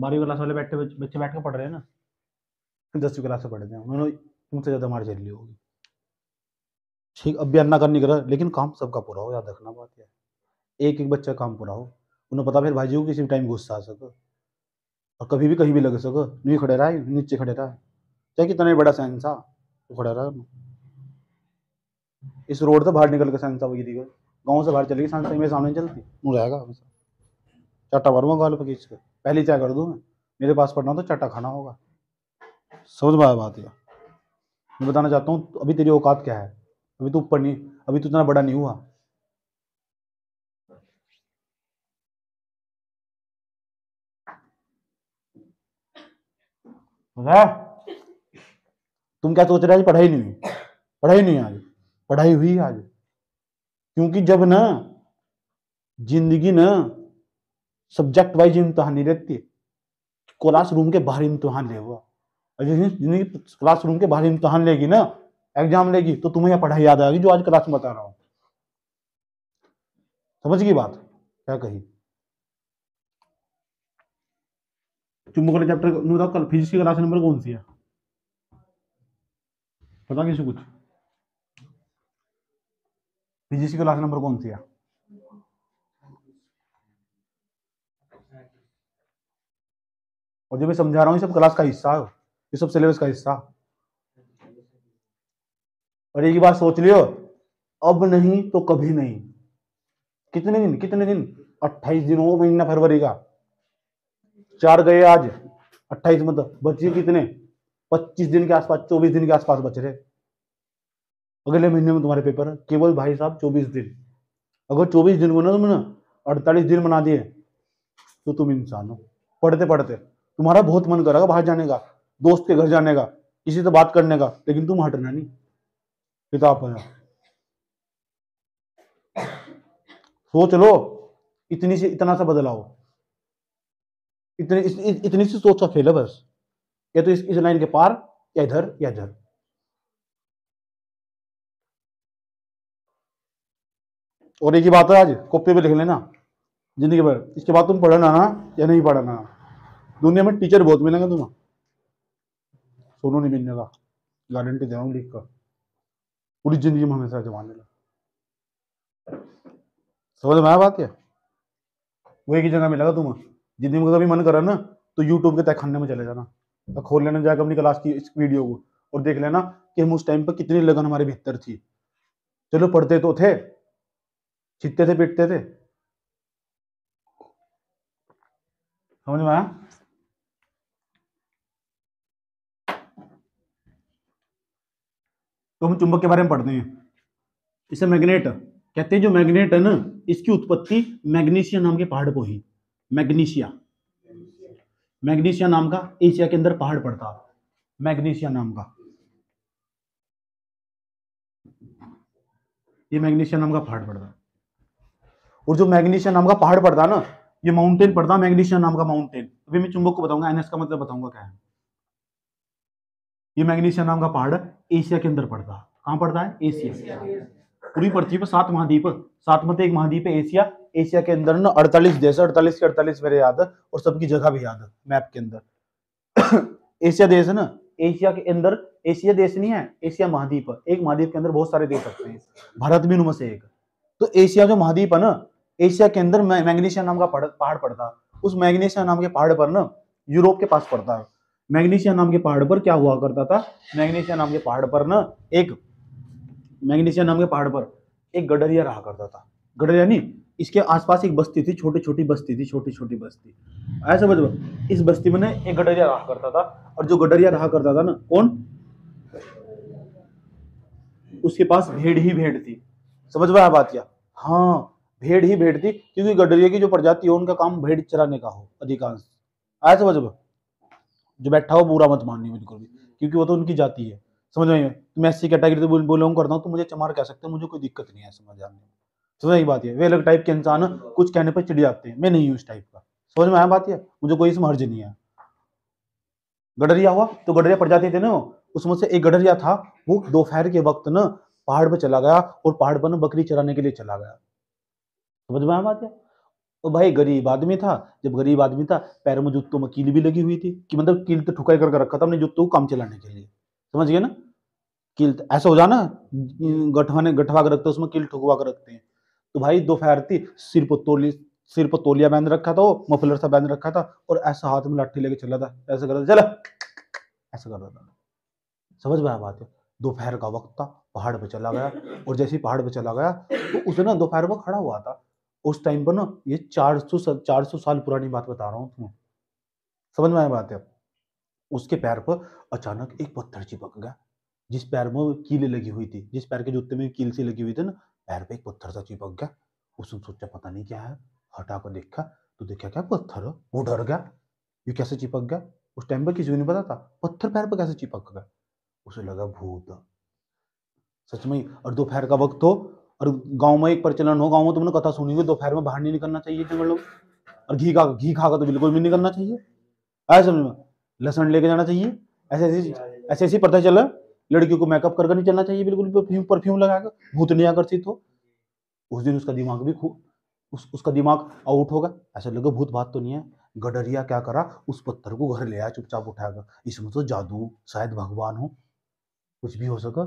बारहवीं क्लास वाले बैठे बच्चे बैठ कर पढ़ रहे हैं ना। दसवीं क्लास से पढ़े थे उन्होंने तुमसे ज़्यादा मार झेल ली होगी। ठीक, अब भी अन्ना करनी कर लेकिन काम सबका पूरा हो, याद रखना बात है एक एक बच्चा काम पूरा हो। उन्हें पता फिर भाई को किसी टाइम गुस्सा आ सको। और कभी भी कहीं भी लग सको। नहीं खड़े रहा नीचे खड़े रहा चाहे कितना बड़ा साइंस आ तो खड़ा रहा इस रोड से बाहर निकल के साइंस वही दी गाँव से बाहर चलेगी साइंस मेरे सामने चलती। वो रहेगा हमेशा। चाटा मारूँगा गाल पर खींच के। पहली चाय कर दूँ मैं? मेरे पास पढ़ना तो चाटा खाना होगा। समझ में आया बात यह मैं बताना चाहता हूँ, अभी तेरी औकात क्या है? अभी तो ऊपर नहीं, अभी तू इतना बड़ा नहीं हुआ। तुम क्या सोच रहे आज पढ़ाई नहीं हुई? पढ़ाई नहीं आज? पढ़ाई हुई आज? क्योंकि जब ना, ज़िंदगी ना सब्जेक्ट वाइज इम्तहान नहीं रहती। क्लासरूम के बाहर इम्तहान ले हुआ। और जिस ज़िंदगी क्लासरूम के बाहर इम्तहान लेगी ना एग्ज़ाम लेगी तो तुम्हें यह पढ़ाई याद आएगी जो आज क्लास में बता रहा हूँ। समझ गई बात? क्या कही? चुंबक वाले चैप्टर कल फिजिक्स की क्लास नंबर कौन सी है? पता किसी कुछ। फिजिक्स की क्लास नंबर कौन सी है? और जो मैं समझा रहा हूँ सब क्लास का हिस्सा है। ये सब सिलेबस का हिस्सा। और एक बात सोच लियो, अब नहीं तो कभी नहीं। कितने दिन कितने दिन? अट्ठाईस दिन हो महीना फरवरी का। चार गए आज, अट्ठाईस मतलब बचे कितने? पच्चीस दिन के आसपास, चौबीस दिन के आसपास बच रहे। अगले महीने में तुम्हारे पेपर केवल भाई साहब चौबीस दिन। अगर चौबीस दिन को ना तुमने, अड़तालीस दिन बना दिए तो तुम इंसान हो। पढ़ते पढ़ते तुम्हारा बहुत मन करेगा बाहर जाने का। दोस्त के घर जाने का किसी से बात करने का लेकिन तुम हटना नहीं। किताब पढ़ा सोच लो इतनी से इतना सा बदलाव। इतनी इस, इतनी सी सोच का खेल है बस। या तो इस, इस लाइन के पार या इधर या इधर। और एक ही बात है आज कॉपी पे लिख लेना। ज़िंदगी भर। इसके बाद तुम पढ़ना ना या नहीं पढ़ना। दुनिया में टीचर बहुत मिलेंगे तुम्हें। सोनू नहीं मिलने का गारंटी दे लिख कर पूरी ज़िंदगी में हमेशा जमा लेना समझ में आया बात क्या? वो एक ही जगह मिलेगा तुम्हें। ज़िंदगी में कभी मन करा ना तो यूट्यूब के तहखाने में चले जाना। और खोल लेना जाकर अपनी क्लास की इस वीडियो को और देख लेना कि हम उस टाइम पर कितनी लगन हमारे भीतर थी। चलो, पढ़ते तो थे छिटते थे, पिटते थे। समझ में आया? तो हम चुंबक के बारे में पढ़ते हैं। इसे मैग्नेट कहते हैं, जो मैग्नेट है ना, इसकी उत्पत्ति मैग्नीशिया नाम के पहाड़ पर हुई मैग्नीशिया। मैग्नीशिया नाम का एशिया के अंदर पहाड़ पड़ता। मैग्नीशिया नाम का। ये मैग्नीशिया नाम का पहाड़ पड़ता। और जो मैग्नीशिया नाम का पहाड़ पड़ता ना, ये माउंटेन पड़ता, मैग्नीशिया नाम का माउंटेन। अभी मैं चुंबक को बताऊँगा, एनएस का मतलब बताऊँगा क्या है। ये मैग्नीशिया नाम का पहाड़ एशिया के अंदर पड़ता है। कहाँ पड़ता है? एशिया। पूरी पृथ्वी पर सात महाद्वीप, सात मत एक महाद्वीप है एशिया। एशिया के अंदर ना अड़तालीस देश अड़तालीस के अड़तालीस मेरे याद है, और सबकी जगह भी याद है, मैप के अंदर। एशिया देश है ना, एशिया के अंदर, एशिया देश नहीं है, एशिया महाद्वीप एक महाद्वीप के अंदर बहुत सारे देश सकते हैं। भारत भी उनमें से एक। तो एशिया जो महाद्वीप है ना, एशिया के अंदर मैग्नीशिया नाम का पहाड़ पड़ता है। उस मैग्नीशिया नाम के पहाड़ पर ना, यूरोप के पास पड़ता है। मैग्नीशिया नाम के पहाड़ पर क्या हुआ करता था? मैग्नीशिया नाम के पहाड़ पर ना एक मैग्नीशिया नाम के पहाड़ पर एक गडरिया रहा करता था। गडरिया नहीं, इसके आसपास एक बस्ती थी छोटी छोटी बस्ती थी छोटी छोटी बस्ती। ऐसा समझ इस बस्ती में ना एक गडरिया रहा करता था और जो गडरिया रहा करता था ना, कौन? उसके पास भेड़ ही भेड़ थी। समझ में आया बात क्या? हाँ भेड़ ही भेड़ थी, क्योंकि गडरिया की जो प्रजाति है, उनका काम भेड़ चराने का हो, अधिकांश। आया समझ में? जो बैठा हो बुरा मत माननी बिल्कुल भी, क्योंकि वो तो उनकी जाति है। समझ में तुम ऐसी कैटेगरी तो बिलोंग करता हूँ तो मुझे चमार कह सकते हैं, मुझे कोई दिक्कत नहीं है समझ आने में। समझ यही बात है? वे अलग टाइप के इंसान कुछ कहने पर चिड़ जाते हैं। मैं नहीं हूँ इस टाइप का। समझ में आया बात है मुझे कोई इसमें हर्ज नहीं है। गडरिया हुआ तो गडरिया पड़ प्रजाति थे ना उसमें से एक गडरिया था, वो दोपहर के वक्त ना पहाड़ पर चला गया और पहाड़ पर ना बकरी चराने के लिए चला गया। समझ में आया बात है तो भाई गरीब आदमी था, जब गरीब आदमी था, पैर में जूतों में कील भी लगी हुई थी, कि मतलब कील तो ठुकाई करके रखा था अपने जूतों को काम चलाने के लिए। समझ गए ना? कील ऐसा हो जाना गठवाने गठवा कर रखते उसमें कील ठुकवा कर रखते हैं। तो भाई दोपहर थी, सिर पर तोली, सिर पर तोलिया बाँध रखा था वो, मफलर सा बाँध रखा था, और ऐसा हाथ में लाठी लेके चला था, ऐसा कर चला। ऐसा कर रहा था। समझ में बात? है दोपहर का वक्त था, पहाड़ पे चला गया, और जैसे ही पहाड़ पे चला गया तो उसे ना दोपहर में खड़ा हुआ था। उस टाइम पर ना ये चार सौ चार सौ साल पुरानी बात बता रहा हूँ तुम्हें। समझ में आया बात है? उसके पैर पर अचानक एक पत्थर चिपक गया, जिस पैर में कीले लगी हुई थी, जिस पैर के जूते में कील सी लगी हुई थी ना, पैर पे एक पत्थर सा चिपक गया। उसने सोचा, पता नहीं क्या है? हटा कर देखा तो देखा क्या पत्थर? वो डर गया। ये कैसे चिपक गया? उस टाइम पर किसी को नहीं पता था। पत्थर पैर पर कैसे चिपक गया? उसे लगा, भूत सच में और दोपहर का वक्त हो और गाँव में एक प्रचलन हो गाँव में तुमने कथा सुनी हुई दोपहर में बाहर नहीं निकलना चाहिए जंगल लोग और घी खा घी खा तो बिल्कुल भी नहीं करना चाहिए। ऐसे समझ में? लहसुन लेके जाना चाहिए। ऐसे ऐसे ऐसे ऐसे पता चला लड़कियों को मेकअप करके नहीं चलना चाहिए बिल्कुल परफ्यूम परफ्यूम लगाकर। भूत नहीं आकर्षित हो। उस दिन उसका दिमाग भी खूब उस, उसका दिमाग आउट होगा ऐसा लगे भूत बात तो नहीं है। गडरिया क्या करा? उस पत्थर को घर ले आया चुपचाप उठाकर। इसमें तो जादू शायद भगवान हो। कुछ भी हो सका।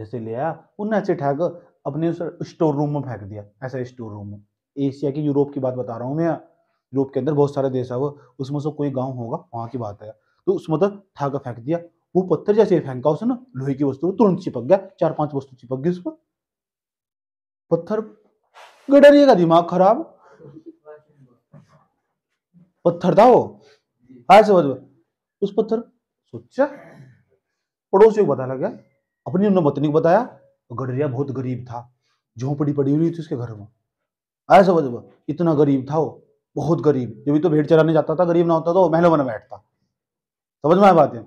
जैसे ले आया उन ऐसे ठहक अपने उस स्टोर रूम में फेंक दिया ऐसा स्टोर रूम में। एशिया की यूरोप की बात बता रहा हूँ मैं यूरोप के अंदर बहुत सारे देश है वो उसमें से कोई गाँव होगा वहाँ की बात है। तो उसमें तो ठाक फेंक दिया वो पत्थर जैसे फेंका उसने लोहे की वस्तु तुरंत चिपक गया चार पाँच वस्तु चिपक गई उसमें। पत्थर गडरिए का दिमाग खराब। पत्थर था वो। समझ उस पत्थर सोचा? पड़ोसियों को पता लगा अपनी उन्होंने पत्नी को बताया गडरिया बहुत गरीब था झोंपड़ी पड़ी हुई थी उसके घर में। आया समझ इतना गरीब था वो बहुत गरीब। जब भी तो भेड़ चराने जाता था गरीब ना होता तो महलों में बैठता। समझ में आया बात है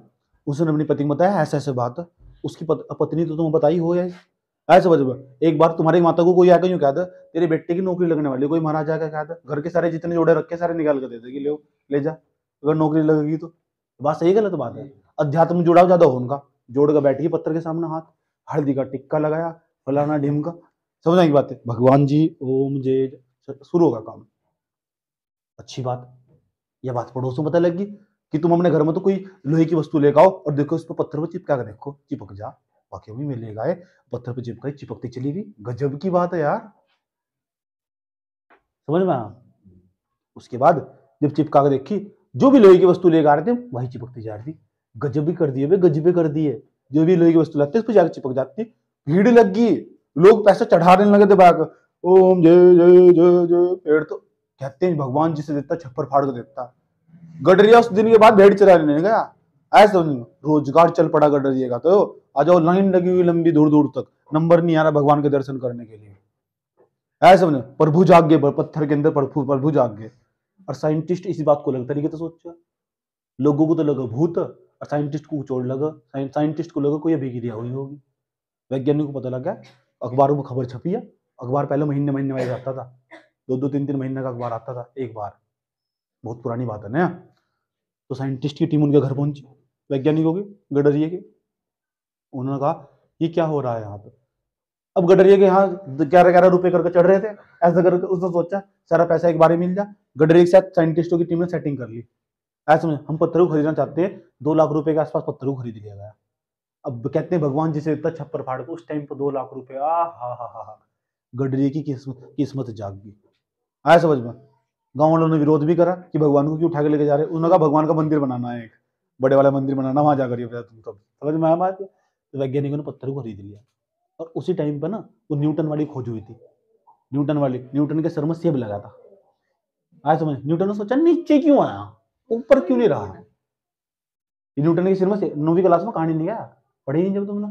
उसने अपनी पति को बताया ऐसे ऐसे बात उसकी पत, पत्नी तो तुम्हें बताई हो यार। ऐसे समझ एक बार तुम्हारी माता को कोई आकर यूँ कहता तेरे बेटे की नौकरी लगने वाली कोई महाराजा का कहता घर के सारे जितने जोड़े रखे सारे निकाल कर देते कि ले ले जा अगर नौकरी लगेगी तो। बात सही गलत बात है? अध्यात्म जुड़ाव ज़्यादा हो उनका। जोड़ कर बैठी पत्थर के सामने हाथ, हल्दी का टिक्का लगाया, फलाना ढीम का समझने की बात? भगवान जी, ओम जय शुरू होगा काम। अच्छी बात। यह बात पड़ोसों पता लगी कि तुम अपने घर में तो कोई लोहे की वस्तु लेकर आओ और देखो उस पर पत्थर पर चिपका कर देखो। चिपक जा। वाकई में ले गए पत्थर पर चिपकाई, चिपकती चली गई। गजब की बात है यार। समझ में उसके बाद जब चिपका कर देखी, जो भी लोहे की वस्तु लेकर आ रहे थे, वही चिपकती जा रही थी। गजब कर दिए गजबे कर दिए जो भी लोहे की वस्तु लाते उस पर जाकर चिपक जाती भीड़ लग गई लोग पैसे चढ़ाने लगे थे बाग ओम जय जय जय जय, पेड़ तो कहते हैं, भगवान जिसे देता, छप्पर फाड़ कर देता। गडरिया उस दिन के बाद भेड़ चराने नहीं गया। ऐसा नहीं, रोज़गार चल पड़ा गडरिया का तो। आ जाओ लाइन लगी हुई लंबी दूर दूर तक। नंबर नहीं आ रहा भगवान के दर्शन करने के लिए। ऐसा नहीं, प्रभु जाग गए पत्थर के अंदर प्रभु प्रभु जाग। गए और साइंटिस्ट इसी बात को अलग तरीके से सोचा। लोगों को तो लगा भूत। और साइंटिस्ट को चोट लगा। साइंटिस्ट को लगा, कोई अभी गिरिया हुई होगी। वैज्ञानिक को पता लगा अखबारों में खबर छपी है। अखबार पहले महीने महीने में आता था। दो दो, तीन तीन महीने का अखबार आता था, एक बार। बहुत पुरानी बात है ना तो साइंटिस्ट की टीम उनके घर पहुँची, वैज्ञानिकों की, गडरिए के। उन्होंने कहा, ये क्या हो रहा है यहाँ पे? अब गडरिए के यहाँ ग्यारह ग्यारह रुपए करके चढ़ रहे थे। ऐसा करके उसने सोचा, सारा पैसा एक बार मिल जाए गडरिए के साथ साइंटिस्टों की टीम ने सेटिंग कर ली। ऐसे में हम पत्थर खरीदना चाहते हैं, दो लाख रुपए के आसपास पत्थर खरीद लिया गया अब कहते हैं भगवान जिसे इतना छप्पर फाड़ उस टाइम पर दो लाख रुपए, आ हा हा हा गडरिए की किस्मत किस्मत जाग। गई आया समझ में? गाँव वालों ने विरोध भी करा कि भगवान को क्यों उठा के लेके जा रहे उन्होंने कहा, भगवान का मंदिर बनाना है एक, बड़े वाला मंदिर बनाना, वहाँ जाकर तुम सब समझ में आया बात? तो वैज्ञानिकों ने पत्थर को खरीद लिया। और उसी टाइम पर ना, वो न्यूटन वाली खोज हुई थी। न्यूटन वाली, न्यूटन के सर में सेब लगा था। आया समझ न्यूटन ने सोचा, नीचे क्यों आया? ऊपर क्यों नहीं रहा? न्यूटन के सिर में से नौवीं क्लास में कहानी नहीं आया पढ़ी नहीं जब तुमने?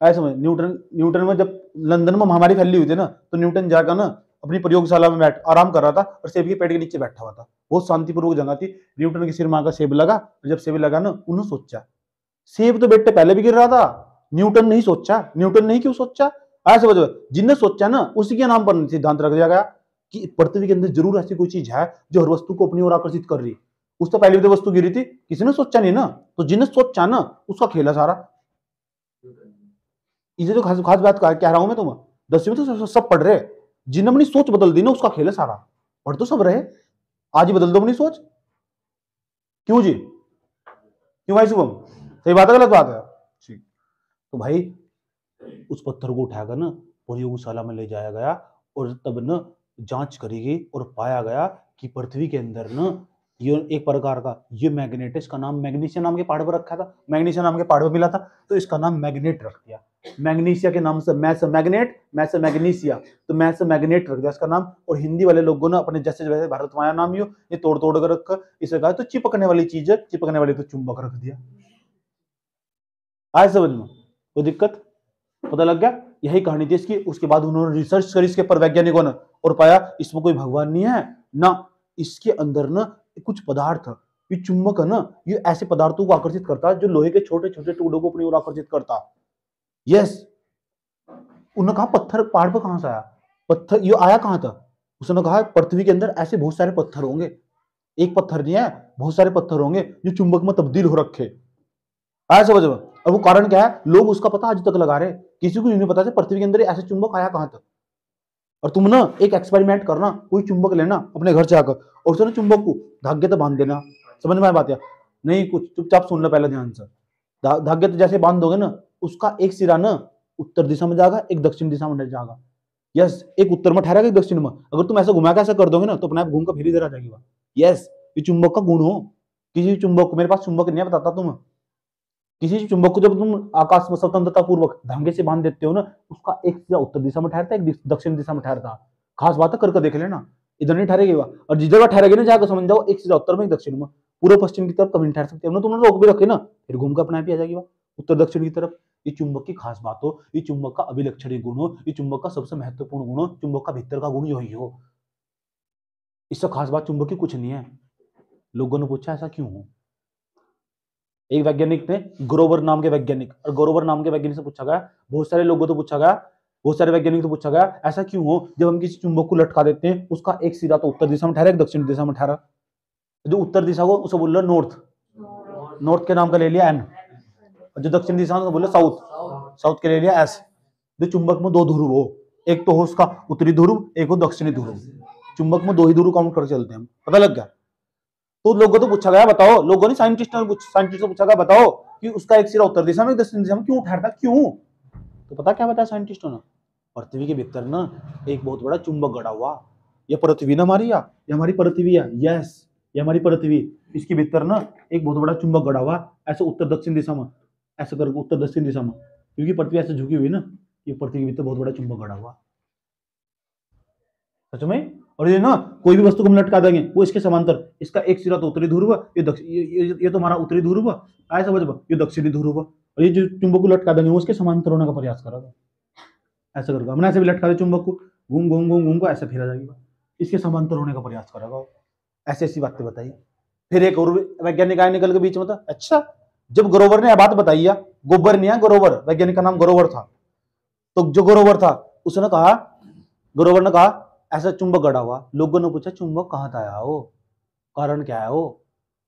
ऐसा समझ न्यूटन न्यूटन में जब लंदन में महामारी फैली हुई थी ना तो न्यूटन जाकर ना अपनी प्रयोगशाला में बैठ आराम कर रहा था और सेब के पेड़ के नीचे बैठा हुआ था। बहुत शांतिपूर्वक जगह थी। न्यूटन के सिर में आकर सेब लगा और जब सेब लगा ना उन्होंने सोचा। सेब तो बेटे पहले भी गिर रहा था। न्यूटन नहीं सोचा। न्यूटन नहीं क्यों सोचा? ऐसे वजह जिनने सोचा ना उसी के नाम पर सिद्धांत रख दिया गया कि पृथ्वी के अंदर ज़रूर ऐसी कोई चीज़ है जो हर वस्तु को अपनी ओर आकर्षित कर रही। उस तो पहले तो वस्तु गिरी थी। किसी ने सोचा नहीं ना? तो जिन्हें सोचा ना, उसका खेल सारा। इसे तो खास खास बात कह रहा हूँ मैं तुम दसवीं तो सब पढ़ रहे। जिन्हें अपनी सोच बदल दी ना, उसका खेल सारा। पढ़ तो सब रहे। आज ही बदल दो अपनी सोच। क्यों जी? क्यों भाई शुभम? सही बात है, गलत बात है? ठीक। तो भाई, उस पत्थर को उठाकर ना, प्रयोगशाला में ले जाया गया और तब न, जाँच करी गई और पाया गया कि पृथ्वी के अंदर न ये एक प्रकार का, ये मैग्नेट इसका नाम मैग्नीशिया नाम के पहाड़ पर रखा था मैग्नीशिया नाम के पहाड़ पर मिला था तो इसका नाम मैग्नेट रख दिया। मैग्नीशिया के नाम से मैस मैग्नेट, मैस मैग्नीशिया तो मैस मैग्नेट रख दिया इसका नाम, और हिंदी वाले लोगों ने अपने जैसे जैसे भारत माया नाम ही ये तोड़ तोड़ कर रखा, इसे कहा तो चिपकने वाली चीज़ है चिपकने वाली तो चुंबक रख दिया। आए समझ में? कोई दिक्कत? पता लग गया? यही कहानी थी इसकी, उसके बाद उन्होंने रिसर्च करी इसके पर वैज्ञानिकों ने, और पाया इसमें कोई भगवान नहीं है, ना इसके अंदर ना कुछ पदार्थ ये चुंबक है ना, ये ऐसे पदार्थों को आकर्षित करता है जो लोहे के छोटे छोटे टुकड़ों को अपनी ओर आकर्षित करता यस उन्होंने कहा, पत्थर, पहाड़ पर कहाँ से आया? पत्थर, ये आया कहाँ था? उसने कहा, पृथ्वी के अंदर ऐसे बहुत सारे पत्थर होंगे। एक पत्थर नहीं है, बहुत सारे पत्थर होंगे जो चुंबक में तब्दील हो रखे। आया समझ में? और वो कारण क्या है? लोग उसका पता आज तक लगा रहे किसी को नहीं पता पृथ्वी के अंदर ऐसे चुंबक आया कहाँ तक और तुम ना एक एक्सपेरिमेंट करना, कोई चुंबक लेना अपने घर से आकर और उसने चुंबक को धागे तो बाँध देना। समझ में आया बात या? नहीं, कुछ चुपचाप सुन लो पहले ध्यान से। धागे तो जैसे बाँध दोगे ना, उसका एक सिरा ना उत्तर दिशा में जाएगा, एक दक्षिण दिशा में जाएगा। यस एक उत्तर में ठहरेगा, एक दक्षिण में। अगर तुम ऐसा घुमा के ऐसा कर दोगे ना तो अपने आप घूम कर फिर इधर आ जाएगी यस ये चुंबक का गुण हो। किसी चुंबक को, मेरे पास चुंबक नहीं बताता तुम किसी चुंबक को जब तुम आकाश में स्वतंत्रता पूर्वक धागे से बाँध देते हो ना, उसका एक सिरा उत्तर दिशा में ठहरता है, एक दक्षिण दिशा में ठहरता खास बात है करके देख लेना। इधर नहीं ठहरेगी और जगह ठहरेगी ना, जाकर समझ जाओ, एक सिरा उत्तर में, एक दक्षिण में। पूर्व पश्चिम की तरफ़ कभी नहीं ठहर सकते। तुमने रोक भी रखे ना, फिर घूम कर अपने आ जाएगी उत्तर दक्षिण की तरफ़, ये चुंबक की खास बात हो, ये चुंबक का अभिलक्षणी गुण हो, ये चुंबक का सबसे महत्वपूर्ण गुण हो, चुंबक का भीतर का गुण यही हो। इससे खास बात चुंबक की कुछ नहीं है। लोगों ने पूछा, ऐसा क्यों हो? एक वैज्ञानिक ने ग्रोवर नाम के वैज्ञानिक। और ग्रोवर नाम के वैज्ञानिक से पूछा गया, बहुत सारे लोगों तो पूछा गया, बहुत सारे वैज्ञानिक से पूछा गया, ऐसा क्यों हो? जब हम किसी चुंबक को लटका देते हैं, उसका एक सिरा तो उत्तर दिशा में ठहरा दक्षिण दिशा में ठहरा। जो उत्तर दिशा को, उसे बोल रहा नॉर्थ। नॉर्थ के नाम का ले लिया एन। और जो दक्षिण दिशा में बोले साउथ। साउथ के ले लिया एस। जो चुंबक में दो ध्रुव हो, एक तो हो उसका उत्तरी ध्रुव, एक हो दक्षिणी ध्रुव। चुंबक में दो ही ध्रुव काउंट कर चलते हैं पता लग गया? तो लोगों तो पूछा गया, बताओ। लोगों ने साइंटिस्ट साइंटिस्ट पूछा गया, बताओ कि उसका एक सिरा उत्तर दिशा में दक्षिण दिशा में क्यों ठहरता क्यों? तो पता क्या बताया साइंटिस्टों ने? पृथ्वी के भीतर ना एक बहुत बड़ा चुंबक गड़ा हुआ। ये पृथ्वी ना हमारी या? ये हमारी पृथ्वी है यस ये हमारी पृथ्वी। इसके भीतर ना एक बहुत बड़ा चुंबक गड़ा हुआ, ऐसे उत्तर दक्षिण दिशा में। ऐसे करके उत्तर दक्षिण दिशा में। क्योंकि पृथ्वी ऐसे झुकी हुई ना ये पृथ्वी के भीतर बहुत बड़ा चुंबक गड़ा हुआ। सच में? और ये ना कोई भी वस्तु को हम लटका देंगे वो इसके समांतर। इसका एक सिरा तो उत्तरी ध्रुव ये ये, तो हमारा उत्तरी ध्रुव आए समझ ये दक्षिणी ध्रुव और ये जो चुंबक को लटका देंगे वो उसके समांतर होने का प्रयास करेगा ऐसा करेगा। हमने ऐसे भी लटका दे चुंबक को। घूम घूम घूम घूम को ऐसे फिरा जाएगा इसके समांतर होने का प्रयास करेगा ऐसी ऐसी बातें बताई फिर एक और वैज्ञानिक आए निकल के बीच में था। अच्छा जब ग्रोवर ने यह बात बताई गोबर ने ग्रोवर वैज्ञानिक का नाम ग्रोवर था। तो जो ग्रोवर था उसने कहा ग्रोवर ने कहा ऐसा चुंबक गड़ा हुआ। लोगों ने पूछा, चुंबक कहाँ से आया हो? कारण क्या है वो?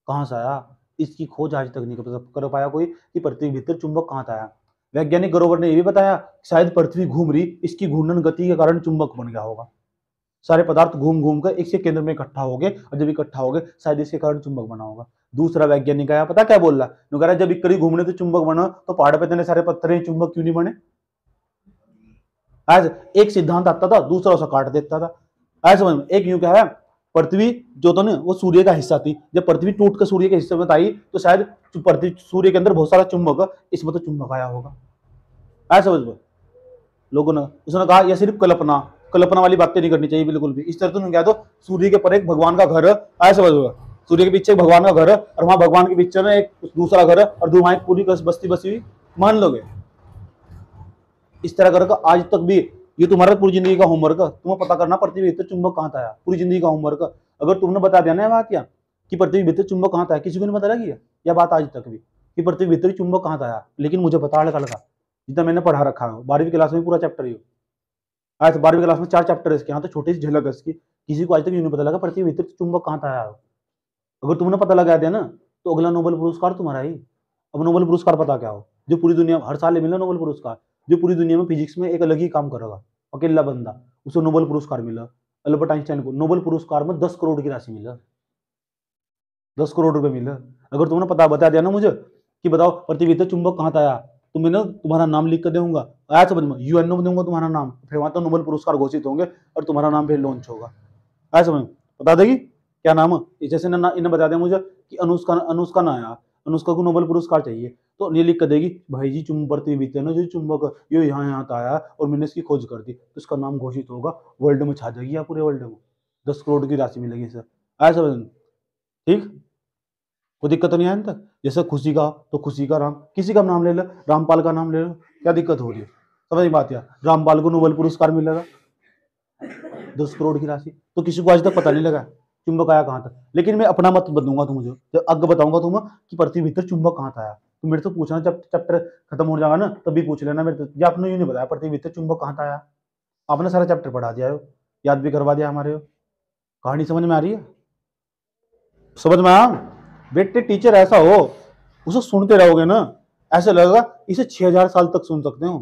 कहाँ से आया? इसकी खोज आज तक नहीं कर पाया कोई कि पृथ्वी भीतर चुंबक कहाँ से आया? वैज्ञानिक ग्रोवर ने यह भी बताया शायद पृथ्वी घूम रही, इसकी घूर्णन गति के कारण चुंबक बन गया होगा। सारे पदार्थ घूम घूम कर एक से केंद्र में इकट्ठा हो गए, और जब इकट्ठा हो गए, शायद इसके कारण चुंबक बना होगा। दूसरा वैज्ञानिक आया, पता क्या बोल रहा रहा जब इकड़ी घूमने तो चुंबक बना तो पहाड़ पे इतने सारे पत्थर हैं, चुंबक क्यों नहीं बने? आज एक सिद्धांत आता था, दूसरा उसे काट देता था। समझ में, एक यूँ क्या है, पृथ्वी जो तो वो सूर्य का हिस्सा थी। जब पृथ्वी टूट कर सूर्य के हिस्से में आई तो शायद पृथ्वी, सूर्य के अंदर बहुत सारा चुंबक, इसमें तो चुंबक आया होगा। आया समझ लोगों ने, उसने कहा, यह सिर्फ़ कल्पना कल्पना वाली बातें नहीं करनी चाहिए, बिल्कुल भी। इस तरह तुम क्या तो सूर्य के पर एक भगवान का घर आया समझ सूर्य के पीछे भगवान का घर, और वहाँ भगवान के पीछे में एक दूसरा घर, और दो वहाँ पूरी बस्ती बसी हुई। मान लोगे? इस तरह करके आज तक भी ये तुम्हारा पूरी ज़िंदगी का होमवर्क तुम्हें पता करना, पृथ्वी भीतर चुंबक कहाँ था पूरी ज़िंदगी का होमवर्क अगर तुमने बता दिया ना बात क्या कि पृथ्वी भीतर चुंबक कहाँ था किसी को नहीं पता लगी यह बात आज तक भी? कि पृथ्वी भीतर चुंबक कहाँ था लेकिन मुझे पता लगा लगा। जितना मैंने पढ़ा रखा है, बारहवीं क्लास में पूरा चैप्टर ही आज बारहवीं क्लास में चार चैप्टर इसके यहाँ तो छोटी सी झलक है इसकी। किसी को आज तक नहीं पता लगा पृथ्वी भीतर चुंबक कहाँ था आया अगर तुमने पता लगा दिया ना तो अगला नोबल पुरस्कार तुम्हारा ही। अब नोबल पुरस्कार पता क्या हो? जो पूरी दुनिया, हर साल मिला नोबल पुरस्कार। जो पूरी दुनिया में फिजिक्स में एक अलग ही काम करेगा। अकेला बंदा, उसे नोबल पुरस्कार मिला। अल्बर्ट आइंस्टाइन को नोबल पुरस्कार में दस करोड़ की राशि मिला। दस करोड़ रुपए मिला। अगर तुमने पता बता दिया ना मुझे कि बताओ तक चुंबक कहाँ आया? तो मैं ना तुम्हारा नाम लिख कर दूँगा। आया समझ में यूएनओ में दूँगा तुम्हारा नाम। फिर वहाँ तो नोबल पुरस्कार घोषित होंगे और तुम्हारा नाम फिर लॉन्च होगा। आया समझ में? बता देगी क्या नाम? है जैसे इन्हें बता दिया मुझे कि अनुष्का अनुष्का ना आया। अनुष्का को नोबल पुरस्कार चाहिए। तो ये लिख कर देगी, भाई जी चुंब पड़ती बीते ना जो चुंबक, ये यहाँ यहाँ आया और मैंने इसकी खोज कर दी तो इसका नाम घोषित होगा वर्ल्ड में छा जाएगी या पूरे वर्ल्ड में? दस करोड़ की राशि मिलेगी सर। आया समझ ठीक? कोई दिक्कत तो नहीं आया तक? जैसे खुशी का तो खुशी का राम। किसी का नाम ले लो, रामपाल का नाम ले लो। क्या दिक्कत हो रही है? समझ बात यार। रामपाल को नोबल पुरस्कार मिलेगा। दस करोड़ की राशि। तो किसी को आज तक पता नहीं लगा। चुंबक आया कहाँ था लेकिन मैं अपना मत बदलूँगा तुम मुझे। जब अग बताऊँगा तुम कि पृथ्वी भीतर चुंबक कहाँ था आया। तुम मेरे से पूछना, जब चैप्टर खत्म हो जाएगा ना, तभी पूछ लेना मेरे से। आपने यूँ नहीं बताया, पृथ्वी भीतर चुंबक कहाँ था आया? आपने सारा चैप्टर पढ़ा दिया हो। याद भी करवा दिया हमारे। कहानी समझ में आ रही है? समझ में आया? बेटे टीचर ऐसा हो, उसे सुनते रहोगे ना, ऐसा लगेगा, इसे छह हज़ार साल तक सुन सकते हो।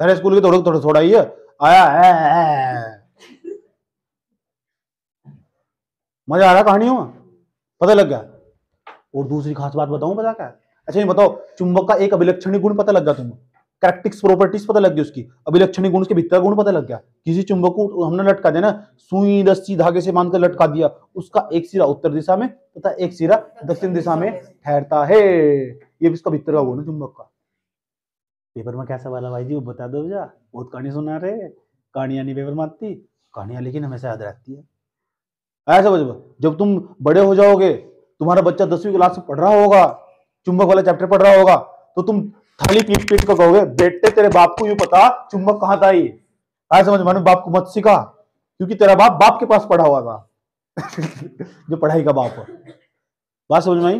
तेरे स्कूल के थोड़ा थोड़ा थोड़ा ही। है आया है, है। मज़ा आ रहा कहानियों में? पता लग गया। और दूसरी खास बात बताऊँ, पता क्या अच्छा ये बताओ, चुंबक का एक अभिलक्षणी गुण पता लग गया तुम्हें? कैरेक्टिक्स प्रॉपर्टीज़ पता लग गई उसकी। अभिलक्षणी गुण, उसके भीतर गुण पता लग गया। किसी चुंबक को हमने लटका दिया ना, सुई, रस्सी, धागे से बाँध कर लटका दिया। उसका एक सिरा उत्तर दिशा में, तथा एक सिरा दक्षिण दिशा में ठहरता है। ये इसका भीतर का गुण है, चुंबक का। पेपर में कैसा वाला भाई जी, वो बता दो भैया बहुत कहानी सुना रहे कहानियाँ नहीं पेपर में आती। कहानियाँ लेकिन हमेशा याद रहती है। ऐसा बजब जब तुम बड़े हो जाओगे, तुम्हारा बच्चा दसवीं क्लास में पढ़ रहा होगा, चुंबक वाला चैप्टर पढ़ रहा होगा तो तुम थाली पीट पीट कर कहोगे, बेटे, तेरे बाप को यू पता, चुंबक कहाँ था ये? आया समझ मैंने बाप को मत सिखा, क्योंकि तेरा बाप बाप के पास पढ़ा हुआ था। जो पढ़ाई का बाप है। बात समझ में आई?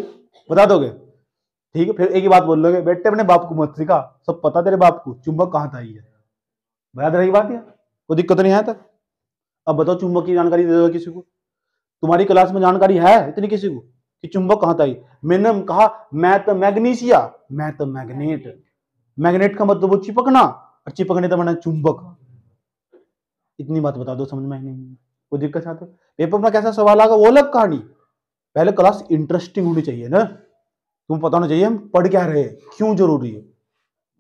बता दोगे? ठीक है, फिर एक ही बात बोल लोगे, बेटे अपने बाप को मत सिखा, सब पता तेरे बाप को, चुंबक कहाँ था ये? याद रही बात है कोई दिक्कत नहीं आया तक अब बताओ, चुंबक की जानकारी दे दो किसी को? तुम्हारी क्लास में जानकारी है इतनी किसी को कि चुंबक कहाँ था मैंने कहा, मैं तो मैग्नीशिया। मैं तो मैग्नेट। मैग्नेट का मतलब वो चिपकना। और चिपकने तो मैंने चुंबक। इतनी बात बता दो, समझ में नहीं। कोई दिक्कत चाहते पेपर में कैसा सवाल आगा वो अलग कहानी। पहले क्लास इंटरेस्टिंग होनी चाहिए ना। तुम पता होना चाहिए, हम पढ़ क्या रहे क्यों ज़रूरी है?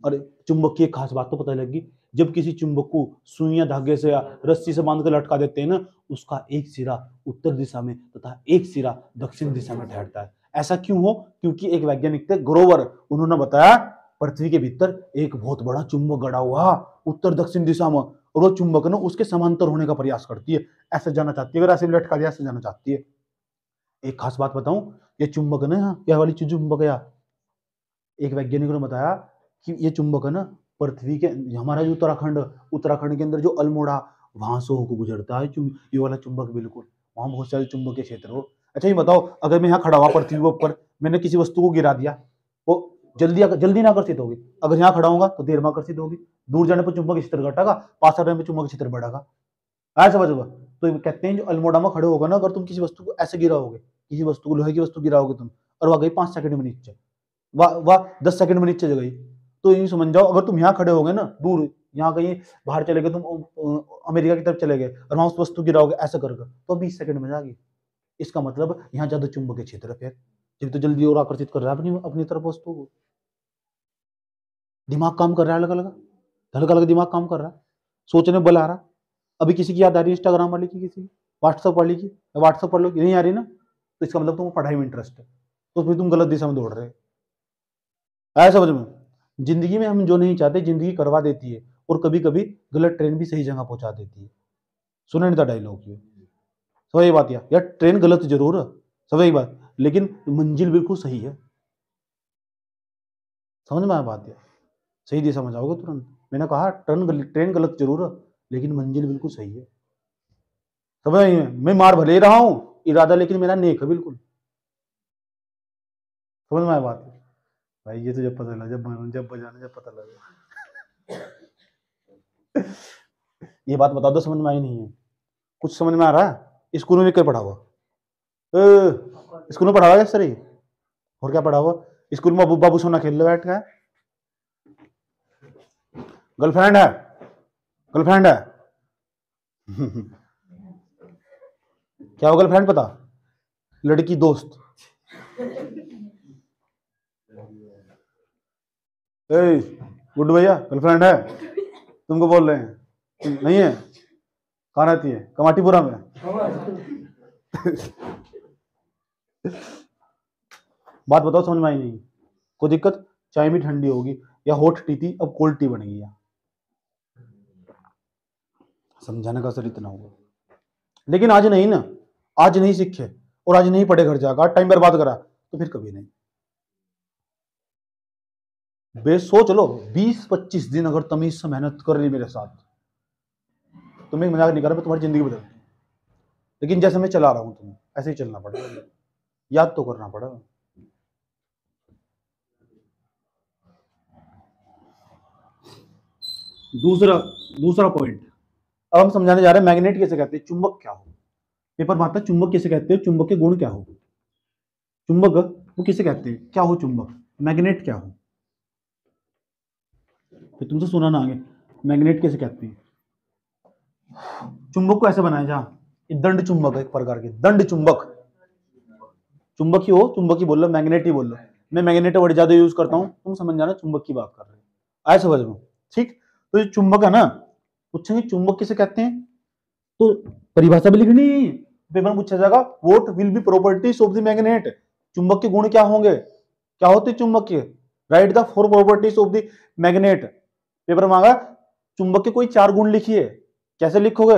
और चुंबक की एक खास बात तो पता लगी जब किसी चुंबक को सुइया धागे से या रस्सी से बाँध कर लटका देते हैं ना, उसका एक सिरा उत्तर दिशा में तथा एक सिरा दक्षिण दिशा में ठहरता है। ऐसा क्यों हो? क्योंकि एक वैज्ञानिक थे, ग्रोवर, उन्होंने बताया, पृथ्वी के भीतर एक बहुत बड़ा चुंबक गड़ा हुआ, उत्तर दक्षिण दिशा में, और वो चुंबक ना उसके समांतर होने का प्रयास करती है। ऐसे जाना चाहती है, अगर ऐसे लटका दिया, ऐसे जाना चाहती है। एक खास बात बताऊँ, ये चुंबक ना, यह वाली चुंबक या, एक वैज्ञानिक ने बताया कि ये चुंबक है ना पृथ्वी के हमारा जो उत्तराखंड उत्तराखंड के अंदर जो अल्मोड़ा, वहाँ से होकर गुजरता है ये वाला चुंबक बिल्कुल। वहाँ बहुत सारे चुंबकीय क्षेत्र हो। अच्छा ये बताओ, अगर मैं यहाँ खड़ा हुआ पृथ्वी के ऊपर, मैंने किसी वस्तु को गिरा दिया, वो जल्दी जल्दी ना आकर्षित होगी। अगर यहाँ खड़ा होगा तो देर में आकर्षित होगी। दूर जाने पर चुंबक क्षेत्र घटेगा, पास आने पर चुंबक क्षेत्र बढ़ेगा। ऐसा समझ तो कहते हैं, जो अल्मोड़ा में खड़े होगा ना, अगर तुम किसी वस्तु को ऐसे गिराओगे किसी वस्तु को लोहे की वस्तु गिराओगे तुम, और वह गई पाँच सेकंड में नीचे वह वह दस सेकंड में नीचे गई। तो यूँ समझ जाओ, अगर तुम यहाँ खड़े हो गए ना, दूर, यहाँ कहीं बाहर चले गए, तुम अमेरिका की तरफ़ चले गए, और वहाँ उस वस्तु गिराओगे ऐसा कर तो बीस सेकंड में जाएगी इसका मतलब यहाँ ज़्यादा चुंबकीय क्षेत्र है फिर। तो जल्दी और आकर्षित कर रहा है अपनी अपनी तरफ़ वस्तु को। दिमाग काम कर रहा है अलग अलग अलग अलग दिमाग काम कर रहा है। सोचने बल आ रहा अभी किसी की याद आ रही है इंस्टाग्राम वाली की, किसी की? व्हाट्सअप वाली की? व्हाट्सअप पढ़ लो नहीं आ रही ना? तो इसका मतलब तुम पढ़ाई में इंटरेस्ट है। तो फिर तुम गलत दिशा में दौड़ रहे ऐसा समझ में? ज़िंदगी में हम जो नहीं चाहते, ज़िंदगी करवा देती है और कभी कभी गलत ट्रेन भी सही जगह पहुँचा देती है। सुने नहीं था डायलॉग ये सही बात यार यार ट्रेन गलत ज़रूर है सही बात, लेकिन मंजिल बिल्कुल सही है। समझ में आया बात यार सही दिशा समझ आओगे तुरंत। मैंने कहा, ट्रेन ट्रेन गलत ज़रूर है लेकिन मंजिल बिल्कुल सही है। समझ मैं मार भले रहा हूँ, इरादा, लेकिन मेरा नेक है बिल्कुल। समझ में आया बात भाई, ये तो जब पता लगा, जब जब बजाने, जब पता लगा। ये बात बता दो, समझ में आई नहीं है। कुछ समझ में आ रहा है? स्कूल में भी क्या पढ़ा हुआ स्कूल में पढ़ा हुआ सर ये? और क्या पढ़ा हुआ स्कूल में अबू बाबू सोना खेल बैठ का गर्लफ्रेंड है? गर्लफ्रेंड है? क्या हो गर्लफ्रेंड पता? लड़की दोस्त। गुड भैया गर्लफ्रेंड है? तुमको बोल रहे हैं। नहीं है? कहाँ रहती है? कमाटीपुरा में? बात बताओ, समझ में आई नहीं। कोई दिक्कत? चाय भी ठंडी होगी। या हॉट टी थी, अब कोल्ड टी बनेगी या समझाने का असर इतना होगा लेकिन आज नहीं ना। आज नहीं सीखे। और आज नहीं पढ़े घर जाकर। टाइम बर्बाद करा तो फिर कभी नहीं। बे सोच लो 20-25 दिन अगर तुम से मेहनत कर ली मेरे साथ तुम्हें मज़ाक नहीं कर रहा तुम्हारी ज़िंदगी बदल लेकिन जैसे मैं चला रहा हूँ तुम्हें ऐसे ही चलना पड़ेगा। याद तो करना पड़ेगा। दूसरा दूसरा पॉइंट अब हम समझाने जा रहे हैं मैग्नेट कैसे कहते हैं चुंबक क्या हो? पेपर मारता चुंबक कैसे कहते हैं चुंबक के गुण क्या हो? चुंबक वो किसे कहते हैं? क्या हो चुंबक? मैग्नेट क्या हो? फिर तुमसे सुना ना आगे। मैग्नेट कैसे कहते हैं? चुंबक को ऐसे बनाया जा दंड चुंबक एक प्रकार के। दंड चुंबक। चुंबक ही हो, चुंबक ही बोल लो, मैग्नेट ही बोल लो। मैं मैग्नेट वर्ड ज़्यादा यूज़ करता हूँ, तुम समझ जाना चुंबक की बात कर रहे आए समझ में? ठीक? तो ये चुंबक है ना, पूछेंगे चुंबक किसे कहते हैं? तो परिभाषा भी लिखनी पेपर में पूछा जाएगा what will be properties of the magnet चुंबक के गुण क्या होंगे? क्या होते चुंबक के? Write the four properties of the magnet paper मांगा, चुंबक के कोई चार गुण लिखिए। कैसे लिखोगे?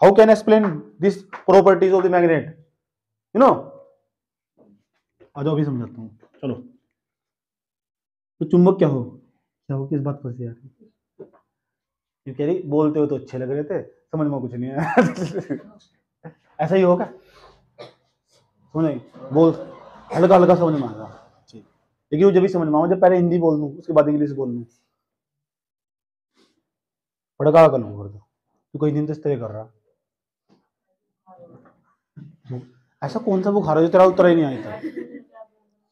How can explain this properties of the magnet you know आ जाओ अभी समझाता हूँ। चलो। तो चुंबक क्या हो? क्या हो? किस बात यार ये कह रही बोलते हो तो अच्छे लग रहे थे। समझ में कुछ नहीं आया। ऐसा ही होगा समझ बोल। हल्का हल्का समझ में आएगा ठीक। लेकिन वो जब भी समझ में आऊँ जब पहले हिंदी बोल लूँ उसके बाद इंग्लिश बोल लूँ भड़का कर लूँ तो तू कोई दिन तो तरह कर रहा। ऐसा कौन सा बुखार है जो तेरा उत्तर ही नहीं था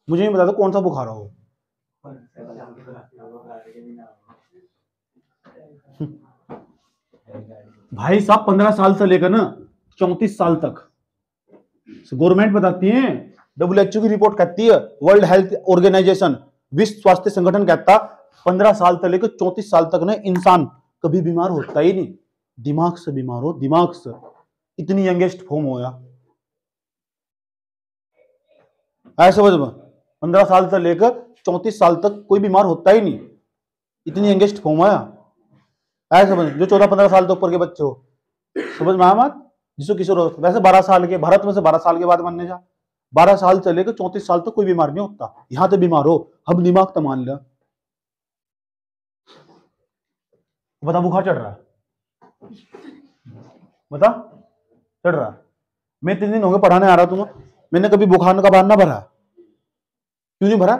मुझे नहीं बता दो कौन सा बुखार हो भाई साहब, पंद्रह साल से लेकर ना, चौंतीस साल तक। गवर्नमेंट बताती है डब्ल्यूएचओ की रिपोर्ट कहती है वर्ल्ड हेल्थ ऑर्गेनाइजेशन विश्व स्वास्थ्य संगठन कहता, पंद्रह साल से लेकर चौंतीस साल तक ना इंसान कभी बीमार होता ही नहीं। दिमाग से बीमार हो, दिमाग से। इतनी यंगेस्ट फॉर्म होया ऐसे समझ में? पंद्रह साल से लेकर चौंतीस साल तक कोई बीमार होता ही नहीं। इतनी यंगेस्ट फॉर्म आया ऐसे समझ जो चौदह पंद्रह साल तो ऊपर के बच्चे हो। समझ में आया जिसको किशोर वैसे बारह साल के, भारत में से बारह साल के बाद मानने जा। बारह साल से लेकर चौंतीस साल तक कोई बीमार नहीं होता। यहाँ तो बीमार हो। हम दिमाग तो मान लिया। बता, बुखार चढ़ रहा बता, चढ़ रहा मैं तीन दिन हो गए पढ़ाने आ रहा तुम्हें। मैंने कभी बुखार का बार बहाना भरा। क्यों नहीं भरा?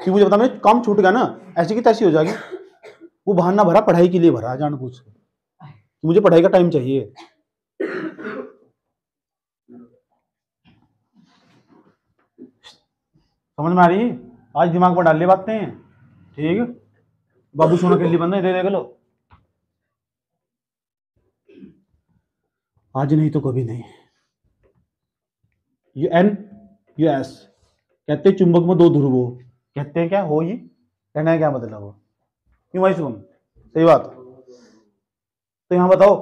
क्यों मुझे बता मैं काम छूट गया ना, ऐसी की तैसी हो जाएगी। वो बहाना भरा, पढ़ाई के लिए भरा जान पूछ मुझे पढ़ाई का टाइम चाहिए। समझ में आ रही आज दिमाग पर डाल ली बातें। ठीक? बाबू सोना के लिए बंद दे, देख लो। आज नहीं तो कभी नहीं। यू एन यू एस कहते हैं चुंबक में दो ध्रुव हो। कहते हैं क्या? हो ये? कहना है क्या मतलब वो क्यों भाई सुन? सही बात। तो यहाँ बताओ,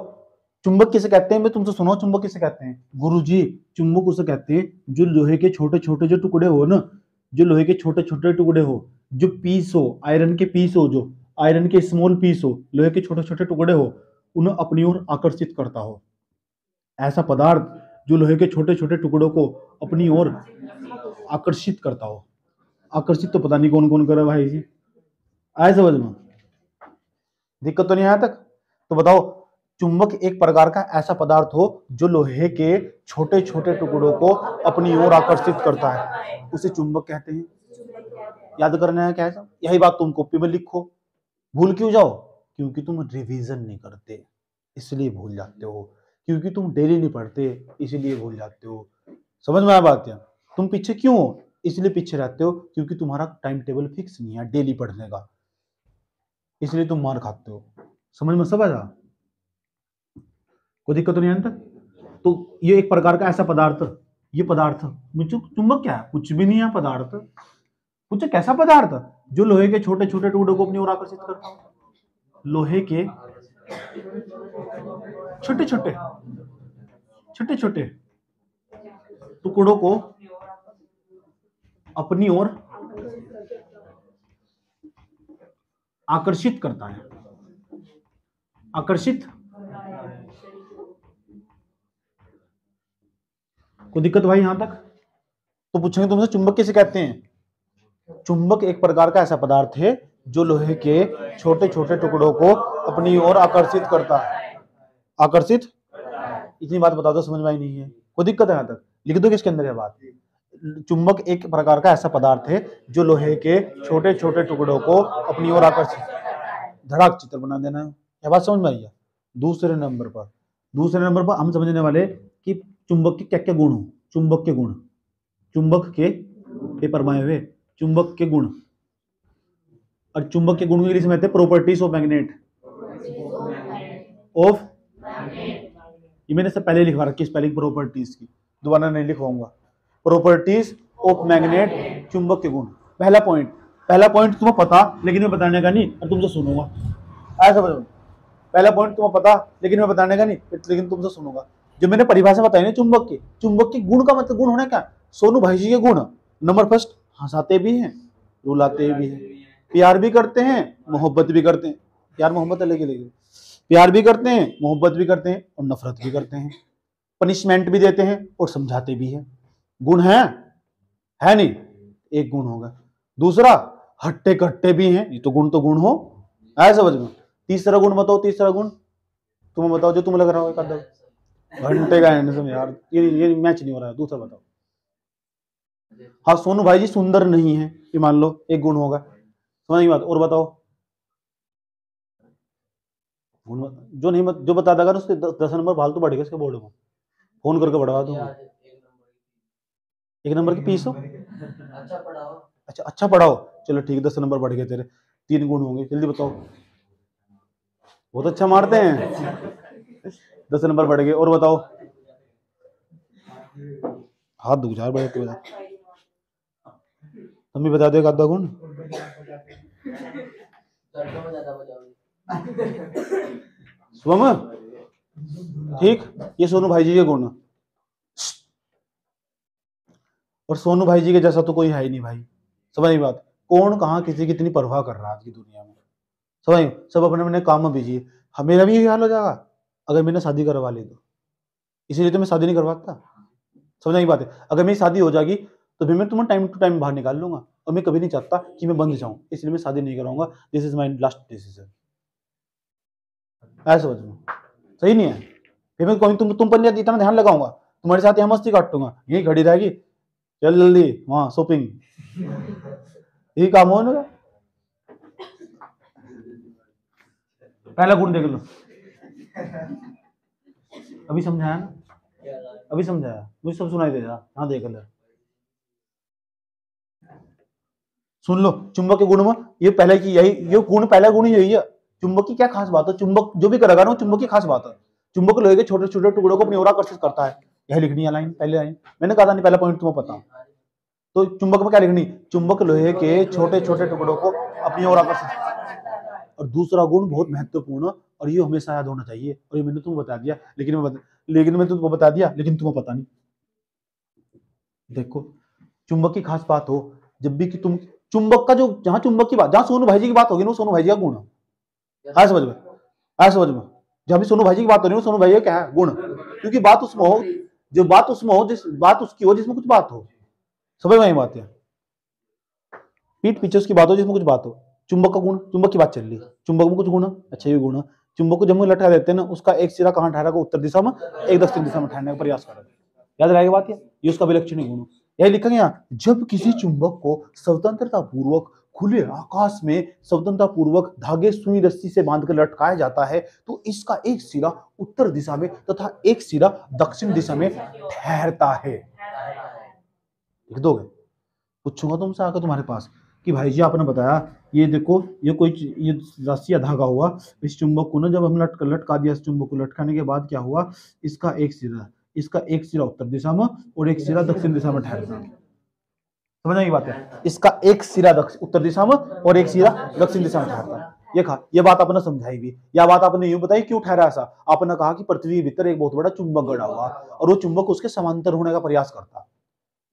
चुंबक किसे कहते हैं? मैं तुमसे सुनो चुंबक किसे कहते हैं? गुरु जी चुंबक उसे कहते हैं जो लोहे के छोटे छोटे जो टुकड़े हो ना, जो लोहे के छोटे छोटे टुकड़े हो, जो पीस हो आयरन के पीस हो जो आयरन के स्मॉल पीस हो, लोहे के छोटे छोटे टुकड़े हो, उन्हें अपनी ओर आकर्षित करता हो। ऐसा पदार्थ जो लोहे के छोटे छोटे टुकड़ों को अपनी ओर आकर्षित करता हो। आकर्षित तो पता नहीं कौन कौन करे भाई जी। आए समझ में? दिक्कत तो नहीं आया तक? तो बताओ, चुंबक एक प्रकार का ऐसा पदार्थ हो जो लोहे के छोटे छोटे टुकड़ों को अपनी ओर आकर्षित करता है। उसे चुंबक कहते हैं। याद करना है क्या यही बात तुम कॉपी में लिखो। भूल क्यों जाओ? क्योंकि तुम रिवीजन नहीं करते। इसलिए भूल जाते हो। क्योंकि तुम डेली नहीं पढ़ते इसीलिए भूल जाते हो। समझ में आया बात क्या तुम पीछे क्यों हो? इसलिए पीछे रहते हो क्योंकि तुम्हारा टाइम टेबल फिक्स नहीं है डेली पढ़ने का। इसलिए तुम मार खाते हो। समझ में सब आया कोई दिक्कत तो नहीं आता तो ये एक प्रकार का ऐसा पदार्थ, ये पदार्थ, मुझे चुंबक क्या है? कुछ भी नहीं है पदार्थ। कुछ कैसा पदार्थ? जो लोहे के छोटे छोटे टुकड़ों को अपनी ओर आकर्षित करता लोहे के छोटे छोटे। छोटे छोटे। टुकड़ों को अपनी ओर आकर्षित करता है। आकर्षित। कोई दिक्कत भाई यहाँ तक? तो पूछेंगे तुमसे, चुंबक किसे कहते हैं? चुंबक एक प्रकार का ऐसा पदार्थ है जो लोहे के छोटे छोटे टुकड़ों को अपनी ओर आकर्षित करता है। आकर्षित? इतनी बात बता दो, समझ में आई नहीं है। कोई दिक्कत है यहाँ तक? लिख दो किसके अंदर है बात। चुंबक एक प्रकार का ऐसा पदार्थ है जो लोहे के छोटे छोटे टुकड़ों को अपनी ओर आकर्षित धड़ाक चित्र बना देना है। यह बात समझ में आई है? दूसरे नंबर पर। दूसरे नंबर पर हम समझने वाले कि चुंबक के क्या क्या गुण हो? चुंबक के गुण। चुंबक के पेपर माए हुए। चुंबक के गुण। और चुंबक के गुण इंग्लिश में कहते प्रॉपर्टीज़ ऑफ़ मैग्नेट ऑफ़ ये मैंने से पहले लिखवा रखी स्पेलिंग प्रॉपर्टीज़ की। दोबारा नहीं लिखवाऊँगा। प्रॉपर्टीज़ ऑफ़ मैग्नेट चुंबक के गुण। पहला पॉइंट पहला पॉइंट तुम्हें पता, लेकिन मैं बताने का नहीं, और तुमसे सुनूँगा। ऐसा समझो पहला पॉइंट तुम्हें पता, लेकिन मैं बताने का नहीं, लेकिन तुमसे सुनूँगा। जो मैंने परिभाषा बताई ना चुंबक की, चुंबक के गुण का मतलब गुण होना क्या? सोनू भाई जी के गुण। नंबर फ़र्स्ट हंसाते भी हैं, रुलाते भी हैं। प्यार भी करते हैं, मोहब्बत भी करते हैं। प्यार, मोहब्बत अलग ही लगे प्यार भी करते हैं, मोहब्बत भी करते हैं और नफरत भी करते हैं। पनिशमेंट भी देते हैं और समझाते भी हैं। गुण है है नहीं? एक गुण होगा। दूसरा हट्टे कट्टे भी हैं। ये तो गुण तो गुण हो। ऐसा समझ में? तीसरा गुण बताओ, तीसरा गुण। तुम्हें बताओ, जो तुम लग रहा हो, एक घंटे का है यार। ये ये मैच नहीं हो रहा है। दूसरा बताओ। हाँ सोनू भाई जी सुंदर नहीं है, ये मान लो, एक गुण होगा। समझ बात और बताओ। जो नहीं मत, जो बता देगा ना उसके दस नंबर फालतू बढ़ गया उसके बोर्ड में। फ़ोन करके बढ़वा दो एक नंबर की पीस हो? अच्छा पढ़ाओ। अच्छा अच्छा पढ़ाओ। चलो ठीक दस नंबर बढ़ गए तेरे। तीन गुण होंगे जल्दी बताओ। बहुत अच्छा मारते हैं। दस नंबर बढ़ गए और बताओ। हाथ दुख चार बड़े तुम भी बता दो एक आधा गुण। स्वम ठीक, ये सोनू भाई जी के गुण। और सोनू भाई जी के जैसा तो कोई है ही नहीं भाई। समझ बात? कौन, कहा, किसी की इतनी परवाह कर रहा है आज की दुनिया में? समझ सब अपने अपने काम में बिज़ी है। मेरा भी यही हाल हो जाएगा, अगर मैंने शादी करवा ली तो। इसीलिए तो मैं शादी नहीं करवाता। समझ नहीं बात? है अगर मेरी शादी हो जाएगी तो फिर मैं तुम्हें टाइम टू टाइम बाहर निकाल लूँगा और मैं कभी नहीं चाहता कि मैं बंद जाऊँ, इसलिए मैं शादी नहीं कराऊँगा। This is my last decision ऐसा समझ लो। सही नहीं है? फिर मैं कोई तुम तुम पर नहीं इतना ध्यान लगाऊँगा। तुम्हारे साथ यहाँ मस्ती काटूँगा। यही खड़ी रहेगी। चल जल्दी, वहाँ शॉपिंग यही काम हो ना? पहला गुण देख लो। अभी समझाया ना? अभी समझाया। मुझे सब सुनाई दे रहा। हाँ देख ले। सुन लो, चुंबक के गुण में ये पहले की यही, ये गुण, पहला गुण यही है। चुंबक की क्या खास बात है? चुंबक जो भी करेगा ना चुंबक की खास बात है। चुंबक लोहे के छोटे छोटे टुकड़ों को अपनी ओर आकर्षित करता है। यह लिखनी है लाइन पहले लाइन मैंने कहा था नहीं, पहला पॉइंट तुम्हें पता तो चुंबक में क्या लिखनी? चुंबक लोहे के छोटे छोटे टुकड़ों को अपनी ओर आकर्षित और दूसरा गुण बहुत महत्वपूर्ण, और ये हमेशा याद होना चाहिए। और ये मैंने तुम्हें बता दिया, लेकिन मैं लेकिन मैं तुमको बता दिया, लेकिन तुम्हें पता नहीं। देखो, चुंबक की खास बात हो, जब भी कि तुम चुंबक का जो, जहाँ चुंबक की बात, जहाँ सोनू भाई जी की बात होगी ना सोनू भाई जी का गुण है। समझ में? है समझ में? जहाँ भी सोनू भाई जी की बात हो रही है सोनू भाई क्या है? गुण। क्योंकि बात उसमें हो, जो बात उसमें हो, जिस, बात उसकी हो, जिसमें कुछ बात हो। समझ में बात है। पीठ पीछे उसकी बात हो, जिसमें कुछ बात हो। चुंबक का गुण, चुंबक की बात चल रही है। चुंबक में कुछ गुण अच्छा ये गुण चुंबक को जब लटका देते हैं ना, उसका एक सिरा कहाँ ठहरा उत्तर दिशा में, एक दक्षिण दिशा में ठहरने का प्रयास करें याद रहेगा बात ये? उसका विलक्षण गुण यही लिखेंगे यहाँ जब किसी चुंबक को स्वतंत्रता पूर्वक खुले आकाश में स्वतंत्रता पूर्वक धागे सुई रस्सी से बांधकर लटकाया जाता है तो इसका एक सिरा उत्तर दिशा में तथा तो एक सिरा दक्षिण दिशा में ठहरता है। लिख दोगे? पूछूँगा तुमसे आकर तुम्हारे पास कि भाई जी आपने बताया, ये देखो, ये कोई ये रस्सी या धागा हुआ, इस चुंबक को ना जब हम लटका लटका दिया, इस चुंबक को लटकाने के बाद क्या हुआ, इसका एक सिरा इसका एक सिरा उत्तर दिशा में और एक सिरा दक्षिण दिशा में ठहरता समझ की बात? है इसका एक सिरा उत्तर दिशा में और एक सिरा दक्षिण दिशा में ठहरता है। ये कहा ये बात आपने समझाई भी। या बात आपने यूँ बताई क्यों ठहरा ऐसा? आपने कहा कि पृथ्वी के भीतर एक बहुत बड़ा चुंबक गड़ा हुआ और वो चुंबक उसके समांतर होने का प्रयास करता।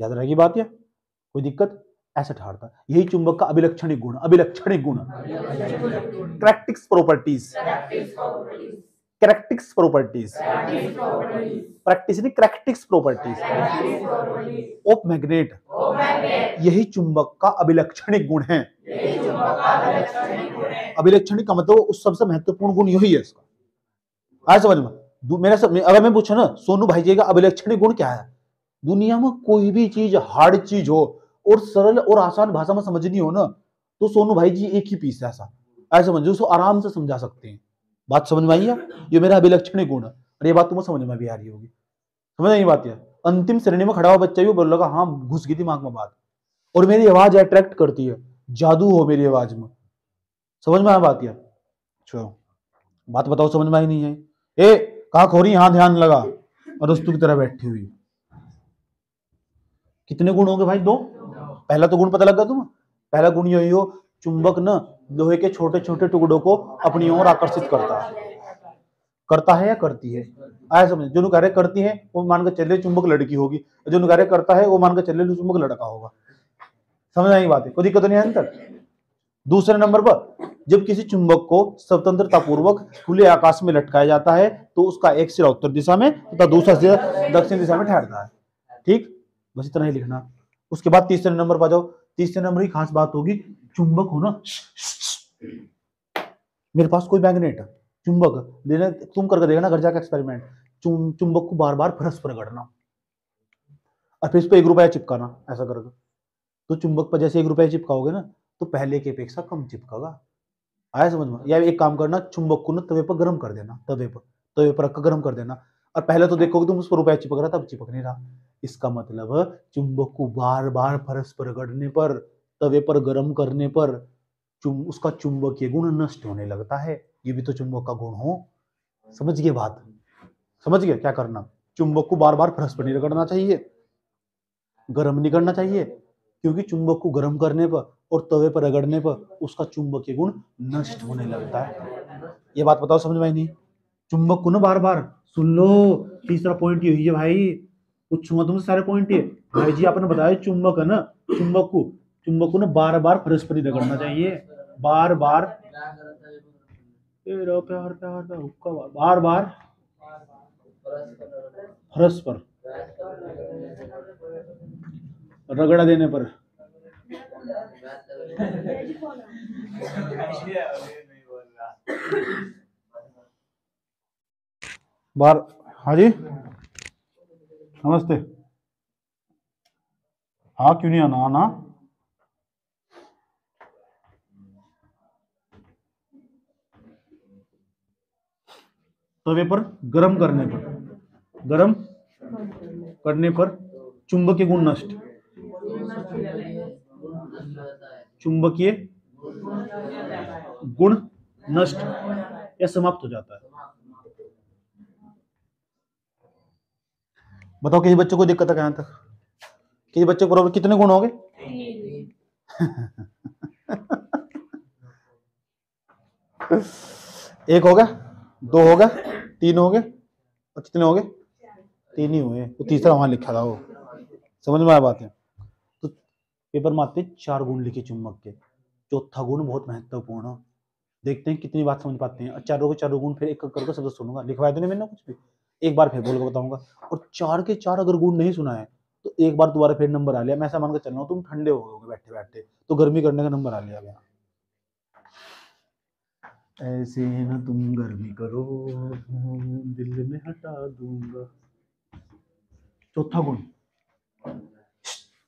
याद रहेगी बात या? कोई दिक्कत? ऐसा ठहरता। यही चुंबक का अभिलक्षणिक गुण अभिलक्षणिक गुण। Characteristics properties characteristics properties practice नहीं क्रैक्टिक्स प्रॉपर्टीज़ ऑफ़ मैग्नेट यही चुंबक का अभिलक्षणिक गुण है। अभिलक्षणिक का मतलब उस सबसे महत्वपूर्ण गुण यही है इसका। आज समझ में? मेरा सब अगर मैं पूछा ना सोनू भाई जी का अभिलक्षणिक गुण क्या है? दुनिया में कोई भी चीज़ हार्ड चीज़ हो और सरल और आसान भाषा में समझनी हो ना तो सोनू भाई जी एक ही पीस है ऐसा। ऐसा समझो उसको आराम से समझा सकते हैं। बात समझ में आई है? ये मेरा अभिलक्षण गुण है। और ये बात तुम्हें समझ में भी आ रही होगी। समझ नहीं बात? यार अंतिम श्रेणी में खड़ा हुआ बच्चा भी बोल रहा हाँ घुस गई दिमाग में बात। और मेरी आवाज़ अट्रैक्ट करती है। जादू हो मेरी आवाज़ में। समझ में आया बात यार चलो, बात बताओ, समझ में आई नहीं है। ए कहा खोरी यहाँ ध्यान लगा। और उस्तु की तरह बैठी हुई। कितने गुण होंगे भाई? दो? पहला तो गुण पता लगा तुम पहला गुण यही हो, चुंबक न लोहे के छोटे छोटे टुकड़ों को अपनी ओर आकर्षित करता है। करता है या करती है? आया समझ, जो कह रहे करती है, वो मान कर चले चुंबक लड़की होगी, जो कह रहे करता है, वो मान कर चले चुंबक लड़का होगा। समझ आई बात? है कोई दिक्कत नहीं है अंतर दूसरे नंबर पर, जब किसी चुंबक को स्वतंत्रता पूर्वक खुले आकाश में लटकाया जाता है तो उसका एक सिरा उत्तर दिशा में तथा दूसरा सिरा दक्षिण दिशा में ठहरता है। ठीक? बस इतना ही लिखना। उसके बाद तीसरे नंबर पर जाओ। तीसरे नंबर की खास बात होगी, चुंबक हो ना? मेरे पास कोई मैग्नेट चुंबक। लेने, तुम करके देखना, घर जाकर एक्सपेरिमेंट चुंबक को बार बार फरस पर गढ़ना। और फिर इस पर एक रुपया चिपकाना, ऐसा करके। तो चुंबक पर जैसे एक रुपया चिपकाओगे ना तो पहले की अपेक्षा कम चिपकागा आया समझ में? या एक काम करना, चुंबक को ना तवे पर गर्म कर देना, तवे पर। तवे पर रखकर गर्म कर देना। और पहले तो देखोगे तुम उस पर रुपया चिपक रहा तब चिपक नहीं रहा। इसका मतलब चुंबक को बार बार फरस पर गढ़ने पर, तवे पर गर्म करने पर चुम उसका चुंबकीय गुण नष्ट होने लगता है। ये भी तो चुंबक का गुण हो। समझ गए बात? समझ गए? क्या करना? चुंबक को बार बार फरस पर नहीं रगड़ना चाहिए। गर्म नहीं करना चाहिए, क्योंकि चुंबक को गर्म करने पर और तवे पर रगड़ने पर उसका चुंबकीय गुण नष्ट होने लगता है। ये बात बताओ, समझ में नहीं? चुंबक को ना बार बार सुन लो तीसरा पॉइंट ये है भाई। पूछूँगा तुमसे सारे पॉइंट ये। भाई जी आपने बताया चुंबक है ना? चुंबक को चुंबक को ना बार बार परस्पर रगड़ना चाहिए। बार बार प्यार प्यार प्यार बार बार फरस पर रगड़ा देने पर। बार हाँ जी? नमस्ते। हाँ क्यों नहीं आना आना? तवे पर, गरम करने पर। गरम करने पर चुंबकीय गुण नष्ट। चुंबकीय गुण नष्ट या समाप्त हो जाता है। बताओ, किसी बच्चे को दिक्कत है कहाँ तक? किसी बच्चे को कितने गुण हो गए एक हो गया, दो होगा तीन हो गए, और कितने हो गए? तीन ही हुए तो तीसरा वहाँ लिखा था वो। समझ में आया बात? है तो पेपर में आते चार गुण लिखे चुंबक के। चौथा गुण बहुत महत्वपूर्ण देखते हैं कितनी बात समझ पाते हैं। चारों के चारों गुण फिर एक करके सब सुनूँगा। लिखवाया तो नहीं मैंने कुछ भी? एक बार फिर बोल के बताऊँगा। और चार के चार अगर गुण नहीं सुना है तो एक बार दोबारा फिर नंबर आ लिया। मैं ऐसा मान कर चल रहा हूँ, तुम ठंडे हो गए बैठे बैठे तो गर्मी करने का नंबर आ लिया गया ऐसे न तुम गर्मी करो, दिल में हटा दूँगा। चौथा गुण।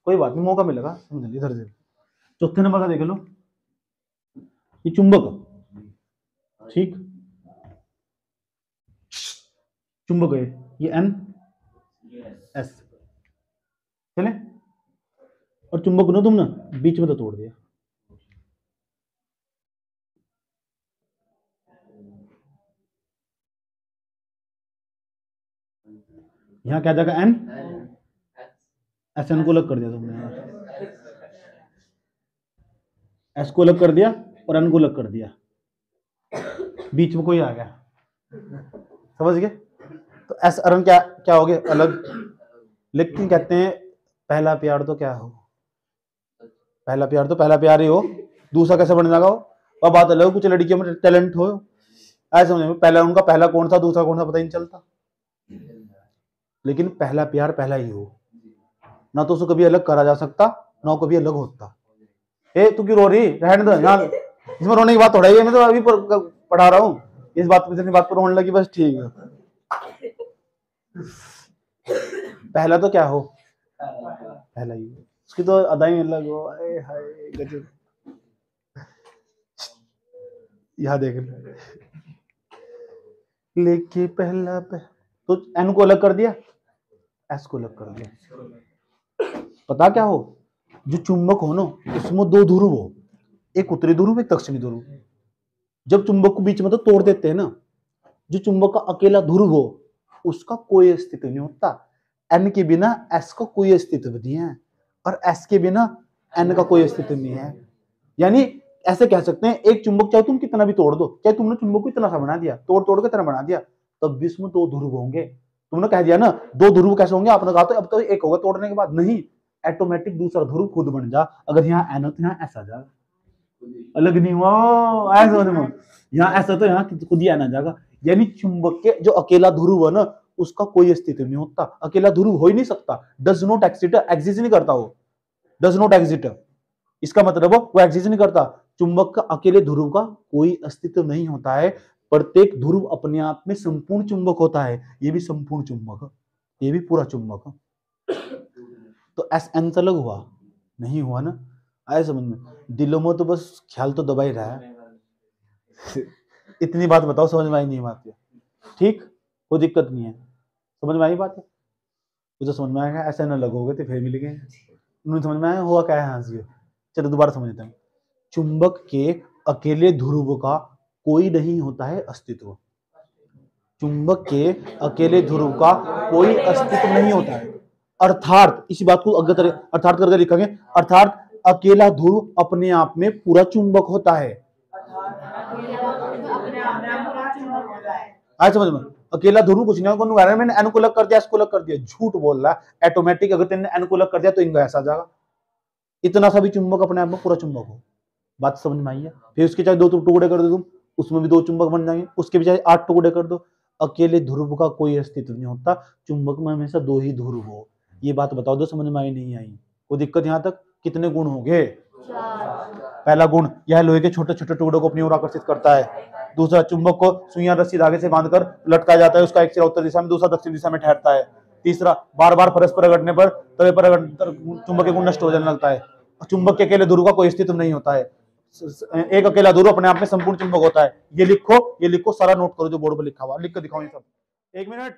कोई बात नहीं, मौका मिलेगा, समझ इधर से। चौथे नंबर का देख लो। ये चुंबक। ठीक? चुंबक है ये एन एस चले? और चुंबक ना तुम ना बीच में तो तोड़ दिया। यहाँ क्या जाएगा एन एस एन को अलग कर दिया तुमने। एस को अलग कर दिया और एन को अलग कर दिया। बीच में कोई आ गया। समझ गए? तो एस अरन क्या क्या हो गए अलग। लेकिन कहते हैं, पहला प्यार तो क्या हो? पहला प्यार तो पहला प्यार ही हो। दूसरा कैसे बनने लगा हो और बात अलग कुछ लड़कियों में टैलेंट हो। ऐसे समझ में पहला उनका पहला कौन सा दूसरा कौन सा पता ही नहीं चलता। लेकिन पहला प्यार पहला ही हो। ना तो उसको कभी अलग करा जा सकता, ना कभी अलग होता। ए, तू क्यों रो रही? रहने दो यहाँ इसमें रोने की बात थोड़ा ही है, मैं तो अभी पढ़ा रहा हूँ। इस बात पर बात पर रोने लगी, बस ठीक है। पहला तो क्या हो? पहला ही। उसकी तो अदाई अलग हो हाय, गजब। यहाँ देख ले। लेके पहला पे तो एन को अलग कर दिया? एस को अलग कर दिया। पता क्या हो? जो चुंबक हो ना, उसमें दो ध्रुव हो। एक उत्तरी ध्रुव, एक दक्षिणी ध्रुव। जब चुंबक को बीच में तो तोड़ देते हैं ना। जो चुंबक का अकेला ध्रुव हो उसका कोई अस्तित्व नहीं होता। एन के बिना एस का कोई अस्तित्व नहीं है और एस के बिना एन का कोई अस्तित्व नहीं है। यानी ऐसे कह सकते हैं, एक चुंबक चाहे तुम कितना भी तोड़ दो, चाहे तुमने चुंबक को इतना सा बना दिया, तोड़ तोड़ के इतना बना दिया, तब भी इसमें दो ध्रुव होंगे। तुमने कह दिया ना, दो ध्रुव कैसे होंगे? आपने कहा तो अब तो एक होगा तोड़ने के बाद। नहीं ऑटोमेटिक दूसरा ध्रुव खुद बन जा। अगर यहाँ एन हो तो यहाँ ऐसा जाएगा। अलग नहीं हुआ। ऐसा यहाँ ऐसा तो यहाँ खुद ही आना जाएगा। यानी चुंबक के जो अकेला ध्रुव है ना, उसका कोई अस्तित्व नहीं होता। अकेला ध्रुव हो ही नहीं सकता। डज नॉट एक्सिट एग्जिस्ट नहीं करता वो। डज नॉट एग्जिट इसका मतलब वो एग्जिस्ट नहीं करता। चुंबक का अकेले ध्रुव का कोई अस्तित्व नहीं होता है। प्रत्येक ध्रुव अपने आप में संपूर्ण चुंबक होता है। ये भी संपूर्ण चुंबक। ये भी पूरा चुंबक। तो एस एन से अलग हुआ? नहीं हुआ ना? आए समझ में? दिलों में तो बस ख्याल तो दबा ही रहा है। इतनी बात बताओ, समझ में आई नहीं बात ठीक? कोई दिक्कत नहीं है। समझ में आई बात? है तो समझ में आएगा ऐसा ना लगोगे तो फिर मिल गए। उन्होंने समझ में आया, हुआ क्या है हँसी चलो, दोबारा समझते हैं। चुंबक के अकेले ध्रुव का कोई नहीं होता है अस्तित्व। चुंबक के अकेले ध्रुव का कोई अस्तित्व नहीं होता है। अर्थात, इसी बात को अगर अर्थात करके लिखेंगे, अर्थात अकेला ध्रुव अपने आप में पूरा चुंबक होता है। आज समझ में? अकेला ध्रुव कुछ नहीं होगा मैंने अनुकूलक कर दिया इसको अलग कर दिया। झूठ बोल रहा है। ऑटोमेटिक अगर तेने अनुकूलक कर दिया तो इनका ऐसा जाएगा। इतना सा भी चुंबक अपने आप में पूरा चुंबक हो। बात समझ में आई है? फिर उसके चाहे दो टुकड़े कर दो तुम उसमें भी दो चुंबक बन जाएँगे। उसके भी चाहे आठ टुकड़े कर दो। अकेले ध्रुव का कोई अस्तित्व नहीं होता। चुंबक में हमेशा दो ही ध्रुव हो। ये बात बताओ दो समझ में आई नहीं आई। कोई दिक्कत यहाँ तक? कितने गुण हो गए पहला गुण यह लोहे के छोटे छोटे टुकड़ों को अपनी ओर आकर्षित करता है। दूसरा चुंबक को सुइया रस्सी धागे से बांधकर लटकाया जाता है, उसका एक सिरा उत्तर दिशा में, दूसरा दक्षिण दिशा में ठहरता है। तीसरा बार बार परस्पर रगड़ने पर तवे पर चुंबक के गुण नष्ट हो जाने लगता है। चुंबक के अकेले ध्रुव का कोई अस्तित्व नहीं होता है। एक अकेला ध्रुव अपने आप में संपूर्ण चुंबक होता है। ये लिखो ये लिखो, सारा नोट करो जो बोर्ड पर लिखा हुआ लिख कर दिखाओ ये सब। एक मिनट।